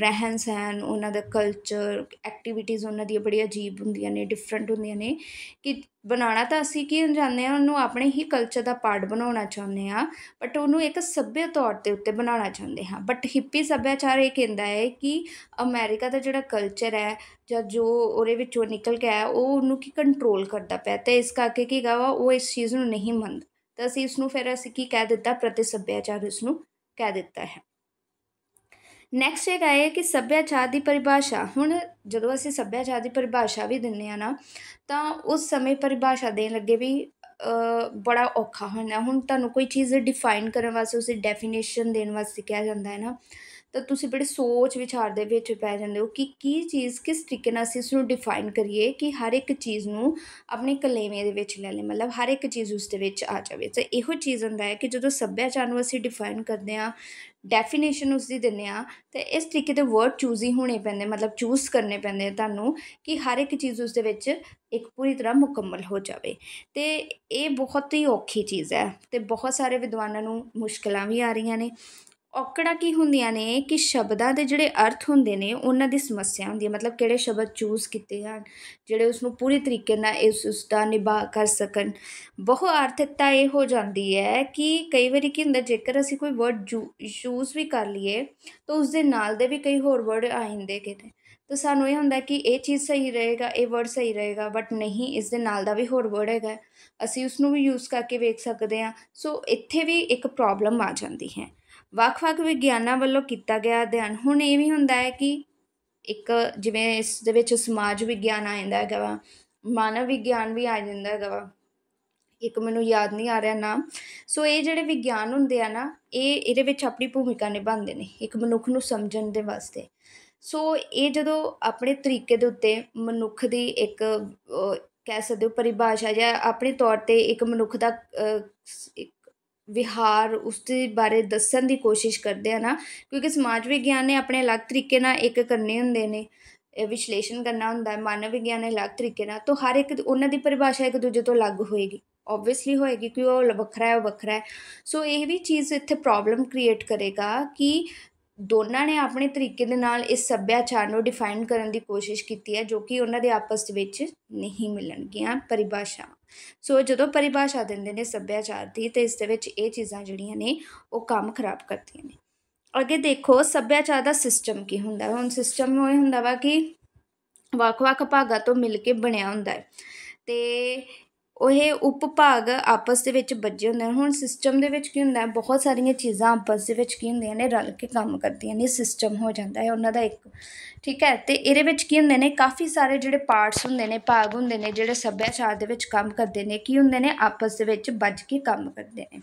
ਰਹਿਣ ਸਹਿਣ, ਉਹਨਾਂ ਦਾ ਕਲਚਰ ਐਕਟੀਵਿਟੀਜ਼ ਉਹਨਾਂ ਦੀਆਂ ਬੜੀ ਅਜੀਬ ਹੁੰਦੀਆਂ ਨੇ ਡਿਫਰੈਂਟ ਹੁੰਦੀਆਂ ਨੇ। ਕਿ ਬਣਾਉਣਾ ਤਾਂ ਅਸੀਂ ਕੀ ਚਾਹੁੰਦੇ ਹਾਂ, ਉਹਨੂੰ ਆਪਣੇ ਹੀ ਕਲਚਰ ਦਾ ਪਾਰਟ ਬਣਾਉਣਾ ਚਾਹੁੰਦੇ ਹਾਂ ਬਟ ਉਹਨੂੰ ਇੱਕ ਸੱਭਿਆ ਤੌਰ ਤੇ ਉੱਤੇ ਬਣਾਉਣਾ ਚਾਹੁੰਦੇ ਹਾਂ। ਬਟ ਹਿੱਪੀ ਸੱਭਿਆਚਾਰ ਇਹ ਕਹਿੰਦਾ ਹੈ ਕਿ ਅਮਰੀਕਾ ਦਾ ਜਿਹੜਾ ਕਲਚਰ ਹੈ, ਜਾਂ ਜੋ ਉਹਦੇ ਵਿੱਚੋਂ ਨਿਕਲ ਕੇ ਆਇਆ, ਉਹ ਉਹਨੂੰ ਕੀ ਕੰਟਰੋਲ ਕਰਦਾ ਪਿਆ। ਤੇ ਇਸ ਕਰਕੇ ਕੀ ਗਾ ਉਹ ਇਸ ਚੀਜ਼ ਨੂੰ ਨਹੀਂ ਮੰਨਦਾ। ਤਾਂ ਅਸੀਂ ਇਸ ਨੂੰ ਫਿਰ ਅਸੀਂ ਕੀ ਕਹਿ ਦਿੱਤਾ? ਪ੍ਰਤੀ ਸੱਭਿਆਚਾਰ ਇਸ ਨੂੰ ਕਹਿ ਦਿੱਤਾ ਹੈ। ਨੈਕਸਟ ਇਹ ਹੈ ਕਿ ਸੱਭਿਆਚਾਰ ਦੀ ਪਰਿਭਾਸ਼ਾ, ਹੁਣ ਜਦੋਂ ਅਸੀਂ ਸੱਭਿਆਚਾਰ ਦੀ ਪਰਿਭਾਸ਼ਾ ਵੀ ਦਿੰਨੇ ਆ ਨਾ, ਤਾਂ ਉਸ ਸਮੇਂ ਪਰਿਭਾਸ਼ਾ ਦੇਣ ਲੱਗੇ ਵੀ ਬੜਾ ਔਖਾ ਹੁੰਦਾ। ਹੁਣ ਤੁਹਾਨੂੰ ਕੋਈ ਚੀਜ਼ ਡਿਫਾਈਨ ਕਰਨ ਵਾਸਤੇ ਉਸੇ ਡੈਫੀਨੇਸ਼ਨ ਦੇਣ ਵਾਸਤੇ ਕਿਹਾ ਜਾਂਦਾ ਹੈ ਨਾ ਤਾਂ ਤੁਸੀਂ ਬੜੇ ਸੋਚ ਵਿਚਾਰ ਦੇ ਵਿੱਚ ਪੈ ਜਾਂਦੇ ਹੋ ਕਿ ਕੀ ਚੀਜ਼, ਕਿਸ ਤਰੀਕੇ ਨਾਲ ਅਸੀਂ ਇਸ ਨੂੰ ਡਿਫਾਈਨ ਕਰੀਏ ਕਿ ਹਰ ਇੱਕ ਚੀਜ਼ ਨੂੰ ਆਪਣੇ ਕਲੇਵੇਂ ਦੇ ਵਿੱਚ ਲੈ ਲੈ ਮਤਲਬ ਹਰ ਇੱਕ ਚੀਜ਼ ਉਸ ਦੇ ਵਿੱਚ ਆ ਜਾਵੇ। ਤਾਂ ਇਹੋ ਚੀਜ਼ ਹੁੰਦਾ ਹੈ ਕਿ ਜਦੋਂ ਸੱਭਿਆਚਾਰ ਨੂੰ ਅਸੀਂ ਡਿਫਾਈਨ ਕਰਦੇ ਹਾਂ ਡੈਫੀਨੇਸ਼ਨ ਉਸ ਦੀ ਦਿੰਨੇ ਆ ਤੇ ਇਸ ਤਰੀਕੇ ਦੇ ਵਰਡ ਚੂਜ਼ ਹੀ ਹੋਣੇ ਪੈਂਦੇ, ਮਤਲਬ ਚੂਜ਼ ਕਰਨੇ ਪੈਂਦੇ ਤੁਹਾਨੂੰ ਕਿ ਹਰ ਇੱਕ ਚੀਜ਼ ਉਸ ਦੇ ਵਿੱਚ ਇੱਕ ਪੂਰੀ ਤਰ੍ਹਾਂ ਮੁਕੰਮਲ ਹੋ ਜਾਵੇ। ਤੇ ਇਹ ਬਹੁਤ ਹੀ ਔਖੀ ਚੀਜ਼ ਹੈ ਤੇ ਬਹੁਤ ਸਾਰੇ ਵਿਦਵਾਨਾਂ ਨੂੰ ਮੁਸ਼ਕਲਾਂ ਵੀ ਆ ਰਹੀਆਂ ਨੇ। ਔਕੜਾਂ ਕੀ ਹੁੰਦੀਆਂ ਨੇ ਕਿ ਸ਼ਬਦਾਂ ਦੇ ਜਿਹੜੇ ਅਰਥ ਹੁੰਦੇ ਨੇ, ਉਹਨਾਂ ਦੀ ਸਮੱਸਿਆ ਹੁੰਦੀ ਹੈ। ਮਤਲਬ ਕਿਹੜੇ ਸ਼ਬਦ ਚੂਜ਼ ਕੀਤੇ ਜਾਣ, ਜਿਹੜੇ ਉਸ ਨੂੰ ਪੂਰੀ ਤਰੀਕੇ ਨਾਲ ਇਸ, ਉਸ ਦਾ ਨਿਭਾ ਕਰ ਸਕਣ। ਬਹੁ ਆਰਥਿਕਤਾ ਇਹ ਹੋ ਜਾਂਦੀ ਹੈ ਕਿ ਕਈ ਵਾਰੀ ਕੀ ਹੁੰਦਾ, ਜੇਕਰ ਅਸੀਂ ਕੋਈ ਵਰਡ ਯੂਜ਼ ਵੀ ਕਰ ਲਈਏ, ਤਾਂ ਉਸ ਦੇ ਨਾਲ ਦੇ ਵੀ ਕਈ ਹੋਰ ਵਰਡ ਆ ਜਾਂਦੇ ਕਿਤੇ ਤਾਂ ਸਾਨੂੰ ਇਹ ਹੁੰਦਾ ਕਿ ਇਹ ਚੀਜ਼ ਸਹੀ ਰਹੇਗਾ, ਇਹ ਵਰਡ ਸਹੀ ਰਹੇਗਾ ਬਟ ਨਹੀਂ, ਇਸ ਦੇ ਨਾਲ ਦਾ ਵੀ ਹੋਰ ਵਰਡ ਹੈਗਾ। ਅਸੀਂ ਉਸ ਨੂੰ ਵੀ ਯੂਜ਼ ਕਰਕੇ ਵੇਖ ਸਕਦੇ ਹਾਂ। ਸੋ ਇੱਥੇ ਵੀ ਇੱਕ ਪ੍ਰੋਬਲਮ ਆ ਜਾਂਦੀ ਹੈ। ਵੱਖ-ਵੱਖ ਵਿਗਿਆਨਾਂ ਵੱਲੋਂ ਕੀਤਾ ਗਿਆ ਅਧਿਐਨ। ਹੁਣ ਇਹ ਵੀ ਹੁੰਦਾ ਹੈ ਕਿ ਇੱਕ ਜਿਵੇਂ ਇਸ ਦੇ ਵਿੱਚ ਸਮਾਜ ਵਿਗਿਆਨ ਆ ਜਾਂਦਾ ਹੈਗਾ ਵਾ, ਮਾਨਵ ਵਿਗਿਆਨ ਵੀ ਆ ਜਾਂਦਾ ਹੈਗਾ ਵਾ। ਇੱਕ ਮੈਨੂੰ ਯਾਦ ਨਹੀਂ ਆ ਰਿਹਾ ਨਾਮ। ਸੋ ਇਹ ਜਿਹੜੇ ਵਿਗਿਆਨ ਹੁੰਦੇ ਆ ਨਾ, ਇਹ ਇਹਦੇ ਵਿੱਚ ਆਪਣੀ ਭੂਮਿਕਾ ਨਿਭਾਉਂਦੇ ਨੇ, ਇੱਕ ਮਨੁੱਖ ਨੂੰ ਸਮਝਣ ਦੇ ਵਾਸਤੇ। ਸੋ ਇਹ ਜਦੋਂ ਆਪਣੇ ਤਰੀਕੇ ਦੇ ਉੱਤੇ ਮਨੁੱਖ ਦੀ ਇੱਕ ਕਹਿ ਸਕਦੇ ਹੋ, ਪਰਿਭਾਸ਼ਾ ਜਾਂ ਆਪਣੇ ਤੌਰ ਤੇ ਇੱਕ ਮਨੁੱਖ ਦਾ ਵਿਹਾਰ, ਉਸਦੇ ਬਾਰੇ ਦੱਸਣ ਦੀ ਕੋਸ਼ਿਸ਼ ਕਰਦੇ ਆ ਨਾ, ਕਿਉਂਕਿ ਸਮਾਜ ਵਿਗਿਆਨ ਨੇ ਆਪਣੇ ਅਲੱਗ ਤਰੀਕੇ ਨਾਲ ਇੱਕ ਕਰਨੇ ਹੁੰਦੇ ਨੇ ਵਿਸ਼ਲੇਸ਼ਣ ਕਰਨਾ ਹੁੰਦਾ ਹੈ, ਮਾਨਵ ਵਿਗਿਆਨ ਨੇ ਅਲੱਗ ਤਰੀਕੇ ਨਾਲ, ਤੋਂ ਹਰ ਇੱਕ ਉਹਨਾਂ ਦੀ ਪਰਿਭਾਸ਼ਾ ਇੱਕ ਦੂਜੇ ਤੋਂ ਅਲੱਗ ਹੋਏਗੀ ਆਬਵੀਅਸਲੀ ਹੋਏਗੀ ਕਿ ਉਹ ਵੱਖਰਾ ਹੈ, ਉਹ ਵੱਖਰਾ ਹੈ, ਸੋ ਇਹ ਵੀ ਚੀਜ਼ ਇੱਥੇ ਪ੍ਰੋਬਲਮ ਕ੍ਰੀਏਟ ਕਰੇਗਾ ਕਿ ਦੋਨਾਂ ਨੇ ਆਪਣੇ ਤਰੀਕੇ ਦੇ ਨਾਲ ਇਸ ਸੱਭਿਆਚਾਰ ਨੂੰ ਡਿਫਾਈਨ ਕਰਨ ਦੀ ਕੋਸ਼ਿਸ਼ ਕੀਤੀ ਹੈ, ਜੋ ਕਿ ਉਹਨਾਂ ਦੇ ਆਪਸ ਵਿੱਚ ਨਹੀਂ ਮਿਲਣਗੀਆਂ ਪਰਿਭਾਸ਼ਾ ਸੋ ਜਦੋਂ ਪਰਿਭਾਸ਼ਾ ਦਿੰਦੇ ਨੇ ਸੱਭਿਆਚਾਰ ਦੀ, ਤੇ ਇਸ ਦੇ ਵਿੱਚ ਇਹ ਚੀਜ਼ਾਂ ਜਿਹੜੀਆਂ ਨੇ, ਉਹ ਕੰਮ ਖਰਾਬ ਕਰਦੀਆਂ ਨੇ। ਅੱਗੇ ਦੇਖੋ, ਸੱਭਿਆਚਾਰ ਦਾ ਸਿਸਟਮ ਕੀ ਹੁੰਦਾ ਹੁਣ ਸਿਸਟਮ ਉਹ ਹੁੰਦਾ ਵਾ ਕਿ ਵੱਖ-ਵੱਖ ਭਾਗਾਂ ਤੋਂ ਮਿਲ ਕੇ ਬਣਿਆ ਹੁੰਦਾ ਹੈ। ਤੇ ਉਹ ਇਹ ਉਪਭਾਗ ਆਪਸ ਦੇ ਵਿੱਚ ਵੱਜੇ ਹੁੰਦੇ ਨੇ। ਹੁਣ ਸਿਸਟਮ ਦੇ ਵਿੱਚ ਕੀ ਹੁੰਦਾ ਬਹੁਤ ਸਾਰੀਆਂ ਚੀਜ਼ਾਂ ਆਪਸ ਦੇ ਵਿੱਚ ਕੀ ਹੁੰਦੀਆਂ ਨੇ, ਰਲ ਕੇ ਕੰਮ ਕਰਦੀਆਂ ਨੇ ਸਿਸਟਮ ਹੋ ਜਾਂਦਾ ਹੈ ਉਹਨਾਂ ਦਾ ਇੱਕ। ਠੀਕ ਹੈ? ਤੇ ਇਹਦੇ ਵਿੱਚ ਕੀ ਹੁੰਦੇ ਨੇ? ਕਾਫੀ ਸਾਰੇ ਜਿਹੜੇ ਪਾਰਟਸ ਹੁੰਦੇ ਨੇ, ਭਾਗ ਹੁੰਦੇ ਨੇ, ਜਿਹੜੇ ਸੱਭਿਆਚਾਰ ਦੇ ਵਿੱਚ ਕੰਮ ਕਰਦੇ ਨੇ, ਕੀ ਹੁੰਦੇ ਨੇ? ਆਪਸ ਦੇ ਵਿੱਚ ਵੱਜ ਕੇ ਕੰਮ ਕਰਦੇ ਨੇ।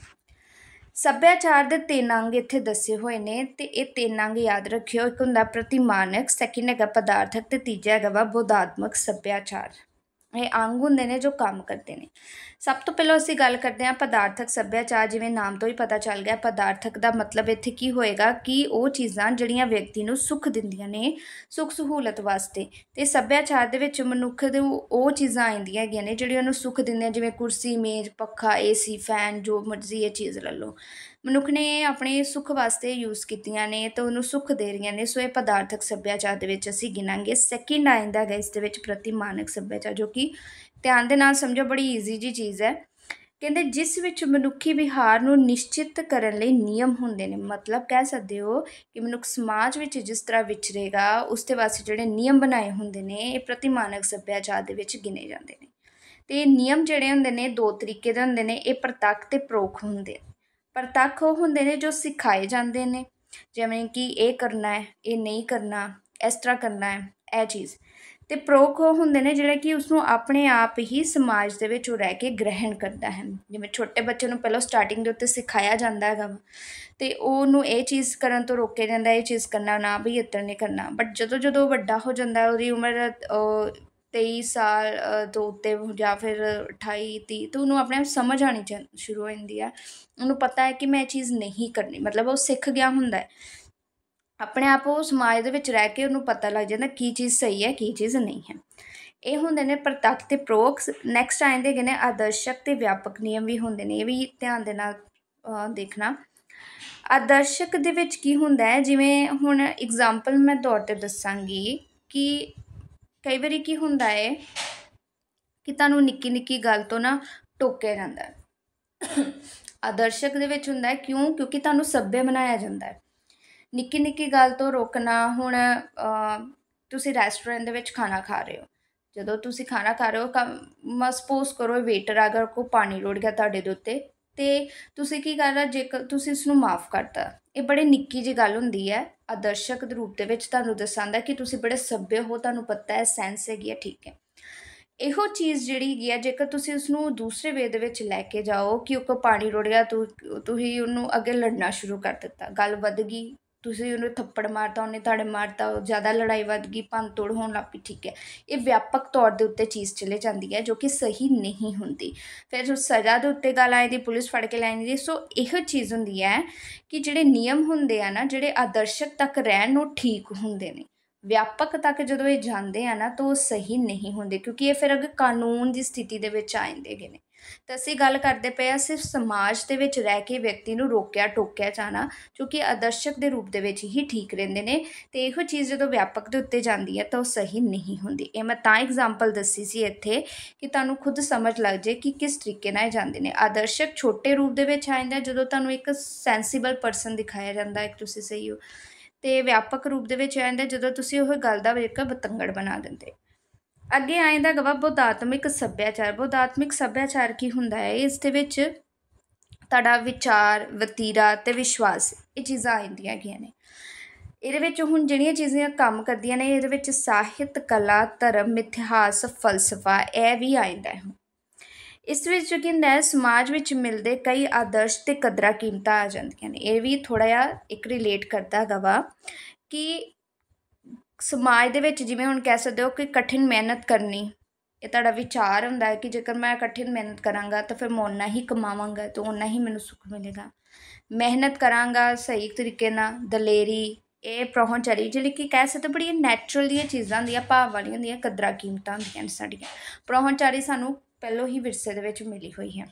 ਸੱਭਿਆਚਾਰ ਦੇ ਤਿੰਨ ਅੰਗ ਇੱਥੇ ਦੱਸੇ ਹੋਏ ਨੇ ਤੇ ਇਹ ਤਿੰਨ ਅੰਗ ਯਾਦ ਰੱਖਿਓ। ਇੱਕ ਹੁੰਦਾ ਪ੍ਰਤੀਮਾਨਕ ਸੈਕਿੰਡ ਹੈਗਾ ਪਦਾਰਥਕ ਤੇ ਤੀਜਾ ਹੈਗਾ ਵਾ ਬੋਧਾਤਮਕ ਸੱਭਿਆਚਾਰ। ਇਹ ਅੰਗ ਹੁੰਦੇ ਨੇ ਜੋ ਕੰਮ ਕਰਦੇ ਨੇ। ਸਭ ਤੋਂ ਪਹਿਲਾਂ ਅਸੀਂ ਗੱਲ ਕਰਦੇ ਹਾਂ ਪਦਾਰਥਕ ਸੱਭਿਆਚਾਰ, ਜਿਵੇਂ ਨਾਮ ਤੋਂ ਹੀ ਪਤਾ ਚੱਲ ਗਿਆ, ਪਦਾਰਥਕ ਦਾ ਮਤਲਬ ਇੱਥੇ ਕੀ ਹੋਏਗਾ ਕਿ ਉਹ ਚੀਜ਼ਾਂ ਜਿਹੜੀਆਂ ਵਿਅਕਤੀ ਨੂੰ ਸੁੱਖ ਦਿੰਦੀਆਂ ਨੇ, ਸੁੱਖ ਸਹੂਲਤ ਵਾਸਤੇ। ਤੇ ਸੱਭਿਆਚਾਰ ਦੇ ਵਿੱਚ ਮਨੁੱਖ ਦੇ ਉਹ ਚੀਜ਼ਾਂ ਆਉਂਦੀਆਂ ਹੈਗੀਆਂ ਨੇ ਜਿਹੜੀਆਂ ਉਹਨੂੰ ਸੁੱਖ ਦਿੰਦੀਆਂ ਜਿਵੇਂ ਕੁਰਸੀ, ਮੇਜ਼, ਪੱਖਾ, ਏਸੀ, ਫੈਨ, ਜੋ ਮਰਜ਼ੀ ਇਹ ਚੀਜ਼ ਲੈ ਲਓ। ਮਨੁੱਖ ਨੇ ਆਪਣੇ ਸੁੱਖ ਵਾਸਤੇ ਯੂਜ਼ ਕੀਤੀਆਂ ਨੇ ਤਾਂ ਉਹਨੂੰ ਸੁੱਖ ਦੇ ਰਹੀਆਂ ਨੇ, ਸੋ ਇਹ ਪਦਾਰਥਕ ਸੱਭਿਆਚਾਰ ਦੇ ਵਿੱਚ ਅਸੀਂ ਗਿਣਾਂਗੇ। ਸੈਕਿੰਡ ਆਇੰਦਾ ਹੈ ਇਸ ਦੇ ਵਿੱਚ ਪ੍ਰਤਿਮਾਨਕ ਸੱਭਿਆਚਾਰ, ਜੋ ਕਿ ਧਿਆਨ ਦੇ ਨਾਲ ਸਮਝੋ, ਬੜੀ ਈਜ਼ੀ ਜੀ ਚੀਜ਼ ਹੈ। ਕਹਿੰਦੇ ਜਿਸ ਵਿੱਚ ਮਨੁੱਖੀ ਵਿਹਾਰ ਨੂੰ ਨਿਸ਼ਚਿਤ ਕਰਨ ਲਈ ਨਿਯਮ ਹੁੰਦੇ ਨੇ, ਮਤਲਬ ਕਹਿ ਸਕਦੇ ਹੋ ਕਿ ਮਨੁੱਖ ਸਮਾਜ ਵਿੱਚ ਜਿਸ ਤਰ੍ਹਾਂ ਵਿਚਰੇਗਾ, ਉਸ ਦੇ ਵਾਸਤੇ ਜਿਹੜੇ ਨਿਯਮ ਬਣਾਏ ਹੁੰਦੇ ਨੇ, ਇਹ ਪ੍ਰਤਿਮਾਨਕ ਸੱਭਿਆਚਾਰ ਦੇ ਵਿੱਚ ਗਿਣੇ ਜਾਂਦੇ ਨੇ। ਤੇ ਇਹ ਨਿਯਮ ਜਿਹੜੇ ਹੁੰਦੇ ਨੇ, ਦੋ ਤਰੀਕੇ ਦੇ ਹੁੰਦੇ ਨੇ, ਇਹ ਪ੍ਰਤੱਖ ਤੇ ਪ੍ਰੋਖ ਹੁੰਦੇ ਪ੍ਰਤੱਖ ਉਹ ਹੁੰਦੇ ਨੇ ਜੋ ਸਿਖਾਏ ਜਾਂਦੇ ਨੇ, ਜਿਵੇਂ ਕਿ ਇਹ ਕਰਨਾ ਹੈ, ਇਹ ਨਹੀਂ ਕਰਨਾ, ਇਸ ਤਰ੍ਹਾਂ ਕਰਨਾ ਹੈ, ਇਹ ਚੀਜ਼। ਤੇ ਪ੍ਰੋਖ ਉਹ ਹੁੰਦੇ ਨੇ ਜਿਹੜੇ ਕਿ ਉਸ ਨੂੰ ਆਪਣੇ ਆਪ ਹੀ ਸਮਾਜ ਦੇ ਵਿੱਚ ਉਹ ਰਹਿ ਕੇ ਗ੍ਰਹਿਣ ਕਰਦਾ ਹੈ। ਜਿਵੇਂ ਛੋਟੇ ਬੱਚੇ ਨੂੰ ਪਹਿਲਾਂ ਸਟਾਰਟਿੰਗ ਦੇ ਉੱਤੇ ਸਿਖਾਇਆ ਜਾਂਦਾ ਹੈਗਾ ਤੇ ਉਹਨੂੰ ਇਹ ਚੀਜ਼ ਕਰਨ ਤੋਂ ਰੋਕਿਆ ਜਾਂਦਾ, ਇਹ ਚੀਜ਼ ਕਰਨਾ ਨਾ ਵੀ ਇਤਰ ਨਹੀਂ ਕਰਨਾ। ਬਟ ਜਦੋਂ ਜਦੋਂ ਵੱਡਾ ਹੋ ਜਾਂਦਾ, ਉਹਦੀ ਉਮਰ 23 ਸਾਲ ਤੋਂ ਉੱਤੇ ਜਾਂ ਫਿਰ 28 30 ਤੋਂ ਉਹਨੂੰ ਆਪਣੇ ਆਪ ਸਮਝ ਆਣੀ ਸ਼ੁਰੂ ਹੋ ਜਾਂਦੀ ਆ। ਉਹਨੂੰ ਪਤਾ ਹੈ ਕਿ ਮੈਂ ਇਹ ਚੀਜ਼ ਨਹੀਂ ਕਰਨੀ। ਮਤਲਬ ਉਹ ਸਿੱਖ ਗਿਆ ਹੁੰਦਾ ਹੈ। ਆਪਣੇ ਆਪ ਉਹ ਸਮਾਜ ਦੇ ਵਿੱਚ ਰਹਿ ਕੇ ਉਹਨੂੰ ਪਤਾ ਲੱਗ ਜਾਂਦਾ ਕੀ ਚੀਜ਼ ਸਹੀ ਹੈ, ਕੀ ਚੀਜ਼ ਨਹੀਂ ਹੈ। ਇਹ ਹੁੰਦੇ ਨੇ ਪ੍ਰਤੱਖ ਤੇ ਪ੍ਰੋਕ ਨੈਕਸਟ ਆਉਂਦੇ ਗਏ ਨੇ ਆਦਰਸ਼ਕ ਤੇ ਵਿਆਪਕ ਨਿਯਮ ਵੀ ਹੁੰਦੇ ਨੇ, ਇਹ ਵੀ ਧਿਆਨ ਦੇ ਨਾਲ ਦੇਖਣਾ। ਆਦਰਸ਼ਕ ਦੇ ਵਿੱਚ ਕੀ ਹੁੰਦਾ ਹੈ? ਜਿਵੇਂ ਹੁਣ ਐਗਜ਼ਾਮਪਲ ਮੈਂ ਤੌਰ ਤੇ ਦੱਸਾਂਗੀ ਕਿ ਕਈ ਵਾਰੀ ਕੀ ਹੁੰਦਾ ਹੈ ਕਿ ਤੁਹਾਨੂੰ ਨਿੱਕੀ ਨਿੱਕੀ ਗੱਲ ਤੋਂ ਨਾ ਟੋਕਿਆ ਜਾਂਦਾ ਹੈ। ਆਦਰਸ਼ਕ ਦੇ ਵਿੱਚ ਹੁੰਦਾ ਹੈ ਕਿਉਂ? ਕਿਉਂਕਿ ਤੁਹਾਨੂੰ ਸੱਭਿਆ ਬਣਾਇਆ ਜਾਂਦਾ ਹੈ। ਨਿੱਕੀ ਨਿੱਕੀ ਗੱਲ ਤੋਂ ਰੋਕਣਾ, ਹੁਣ ਤੁਸੀਂ ਰੈਸਟੋਰੈਂਟ ਦੇ ਵਿੱਚ ਖਾਣਾ ਖਾ ਰਹੇ ਹੋ। ਜਦੋਂ ਤੁਸੀਂ ਖਾਣਾ ਖਾ ਰਹੇ ਹੋ ਸਪੋਜ਼ ਕਰੋ ਵੇਟਰ ਅਗਰ ਕੋ ਪਾਣੀ ਰੋੜ ਗਿਆ ਤੁਹਾਡੇ ਦੇ ਉੱਤੇ, ਤੇ ਤੁਸੀਂ ਕੀ ਕਰਨਾ ਜੇਕਰ ਤੁਸੀਂ ਇਸ ਨੂੰ ਮਾਫ ਕਰਤਾ ਇਹ ਬੜੇ ਨਿੱਕੀ ਜੀ ਗੱਲ ਹੁੰਦੀ ਹੈ। ਆਦਰਸ਼ਕ ਦੇ ਰੂਪ ਦੇ ਵਿੱਚ ਤੁਹਾਨੂੰ ਦੱਸਾਂਦਾ ਕਿ ਤੁਸੀਂ ਬੜੇ ਸੱਭਿਅ ਹੋ, ਤੁਹਾਨੂੰ ਪਤਾ ਹੈ ਸੈਂਸ ਹੈਗੀ ਹੈ, ਠੀਕ ਹੈ। ਇਹੋ ਚੀਜ਼ ਜਿਹੜੀ ਹੈਗੀ ਆ ਜੇਕਰ ਤੁਸੀਂ ਉਸ ਨੂੰ ਦੂਸਰੇ ਵੇ ਦੇ ਵਿੱਚ ਲੈ ਕੇ ਜਾਓ ਕਿ ਉਹ ਪਾਣੀ ਰੁੜ ਗਿਆ, ਤੂੰ ਤੁਸੀਂ ਉਹਨੂੰ ਅੱਗੇ ਲੜਨਾ ਸ਼ੁਰੂ ਕਰ ਦਿੱਤਾ। ਗੱਲ ਵੱਧ ਗਈ। ਤੁਸੀਂ ਉਹਨੂੰ ਥੱਪੜ ਮਾਰਤਾ, ਉਹਨੇ ਤੁਹਾਡੇ ਮਾਰਤਾ ਜ਼ਿਆਦਾ ਲੜਾਈ ਵੱਧ ਗਈ ਭੰਨ ਤੋੜ ਹੋਣ ਲੱਗ ਪਈ, ਠੀਕ ਹੈ। ਇਹ ਵਿਆਪਕ ਤੌਰ ਦੇ ਉੱਤੇ ਚੀਜ਼ ਚਲੇ ਜਾਂਦੀ ਹੈ ਜੋ ਕਿ ਸਹੀ ਨਹੀਂ ਹੁੰਦੀ। ਫਿਰ ਜੋ ਸਜ਼ਾ ਦੇ ਉੱਤੇ ਗੱਲ ਆਈ ਦੀ ਪੁਲਿਸ ਫੜ ਕੇ ਲੈਣੀ ਦੀ ਸੋ ਇਹੋ ਚੀਜ਼ ਹੁੰਦੀ ਹੈ ਕਿ ਜਿਹੜੇ ਨਿਯਮ ਹੁੰਦੇ ਆ ਨਾ, ਜਿਹੜੇ ਆਦਰਸ਼ਕ ਤੱਕ ਰਹਿਣ ਨੂੰ ਠੀਕ ਹੁੰਦੇ ਨੇ। ਵਿਆਪਕ ਤੱਕ ਜਦੋਂ ਇਹ ਜਾਂਦੇ ਆ ਨਾ, ਤਾਂ ਉਹ ਸਹੀ ਨਹੀਂ ਹੁੰਦੇ, ਕਿਉਂਕਿ ਇਹ ਫਿਰ ਅਗ ਕਾਨੂੰਨ ਦੀ ਸਥਿਤੀ ਦੇ ਵਿੱਚ ਆ ਜਾਂਦੇ ਨੇ। ਤਾਂ ਅਸੀਂ ਗੱਲ ਕਰਦੇ ਪਏ ਆ ਸਿਰਫ ਸਮਾਜ ਦੇ ਵਿੱਚ ਰਹਿ ਕੇ ਵਿਅਕਤੀ ਨੂੰ ਰੋਕਿਆ, ਟੋਕਿਆ ਜਾਣਾ, ਜੋ ਕਿ ਆਦਰਸ਼ਕ ਦੇ ਰੂਪ ਦੇ ਵਿੱਚ ਹੀ ਠੀਕ ਰਹਿੰਦੇ ਨੇ ਤੇ ਇਹੋ ਚੀਜ਼ ਜਦੋਂ ਵਿਆਪਕ ਦੇ ਉੱਤੇ ਜਾਂਦੀ ਹੈ ਤਾਂ ਉਹ ਸਹੀ ਨਹੀਂ ਹੁੰਦੀ। ਇਹ ਮੈਂ ਤਾਂ ਐਗਜ਼ਾਮਪਲ ਦੱਸੀ ਸੀ ਇੱਥੇ ਕਿ ਤੁਹਾਨੂੰ ਖੁਦ ਸਮਝ ਲੱਗ ਜੇ ਕਿ ਕਿਸ ਤਰੀਕੇ ਨਾਲ ਜਾਂਦੇ ਨੇ। ਆਦਰਸ਼ਕ ਛੋਟੇ ਰੂਪ ਦੇ ਵਿੱਚ ਆ ਜਾਂਦਾ, ਜਦੋਂ ਤੁਹਾਨੂੰ ਇੱਕ ਸੈਂਸੀਬਲ ਪਰਸਨ ਦਿਖਾਇਆ ਜਾਂਦਾ ਹੈ ਤੁਸੀਂ ਸਹੀ ਹੋ, ਤੇ ਵਿਆਪਕ ਰੂਪ ਦੇ ਵਿੱਚ ਆ ਜਾਂਦਾ, ਜਦੋਂ ਤੁਸੀਂ ਉਹ ਗੱਲ ਦਾ ਇੱਕ ਬਤੰਗੜ ਬਣਾ ਦਿੰਦੇ। ਅੱਗੇ ਆਇੰਦਾ ਗਵਾ ਬੋਧਾਤਮਿਕ ਸੱਭਿਆਚਾਰ ਬੋਧਾਤਮਿਕ ਸੱਭਿਆਚਾਰ ਕੀ ਹੁੰਦਾ ਹੈ? ਇਸ ਦੇ ਵਿੱਚ ਤੁਹਾਡਾ ਵਿਚਾਰ, ਵਤੀਰਾ ਤੇ ਵਿਸ਼ਵਾਸ, ਇਹ ਚੀਜ਼ਾਂ ਆਉਂਦੀਆਂ ਹੈਗੀਆਂ ਨੇ। ਇਹਦੇ ਵਿੱਚ ਹੁਣ ਜਿਹੜੀਆਂ ਚੀਜ਼ਾਂ ਕੰਮ ਕਰਦੀਆਂ ਨੇ, ਇਹਦੇ ਵਿੱਚ ਸਾਹਿਤ, ਕਲਾ, ਧਰਮ, ਇਤਿਹਾਸ, ਫਲਸਫਾ, ਇਹ ਵੀ ਆ ਜਾਂਦਾ ਹੈ ਇਸ ਵਿੱਚ ਕੀ ਕਿ ਹੁੰਦਾ ਸਮਾਜ ਵਿੱਚ ਮਿਲਦੇ ਕਈ ਆਦਰਸ਼ ਤੇ ਕਦਰਾਂ ਕੀਮਤਾਂ ਆ ਜਾਂਦੀਆਂ ਨੇ। ਇਹ ਵੀ ਥੋੜਾ ਜਿਹਾ ਇੱਕ ਰਿਲੇਟ ਕਰਦਾ ਗਵਾ ਕਿ ਸਮਾਜ ਦੇ ਵਿੱਚ ਜਿਵੇਂ ਹੁਣ ਕਹਿ ਸਕਦੇ ਹੋ ਕਿ ਕਠਿਨ ਮਿਹਨਤ ਕਰਨੀ, ਇਹ ਤੁਹਾਡਾ ਵਿਚਾਰ ਹੁੰਦਾ ਹੈ ਕਿ ਜੇਕਰ ਮੈਂ ਕਠਿਨ ਮਿਹਨਤ ਕਰਾਂਗਾ ਤਾਂ ਫਿਰ ਮੈਂ ਉਨਾ ਹੀ ਕਮਾਵਾਂਗਾ ਤਾਂ ਉਨਾ ਹੀ ਮੈਨੂੰ ਸੁੱਖ ਮਿਲੇਗਾ। ਮਿਹਨਤ ਕਰਾਂਗਾ ਸਹੀ ਤਰੀਕੇ ਨਾਲ, ਦਲੇਰੀ, ਇਹ ਪ੍ਰੋਹਣਚਾਰੀ ਜਿਹੜੀ ਕਿ ਕਹਿ ਸਕਦੇ ਬੜੀ ਨੈਚੁਰਲ ਦੀਆਂ ਚੀਜ਼ਾਂ ਹੁੰਦੀਆਂ, ਭਾਵ ਵਾਲੀਆਂ ਹੁੰਦੀਆਂ, ਕਦਰਾਂ ਕੀਮਤਾਂ ਹੁੰਦੀਆਂ ਸਾਡੀਆਂ। ਪ੍ਰੋਹਣਚਾਰੀ ਸਾਨੂੰ ਪਹਿਲੋਂ ਹੀ ਵਿਰਸੇ ਦੇ ਵਿੱਚ ਮਿਲੀ ਹੋਈ ਹੈ।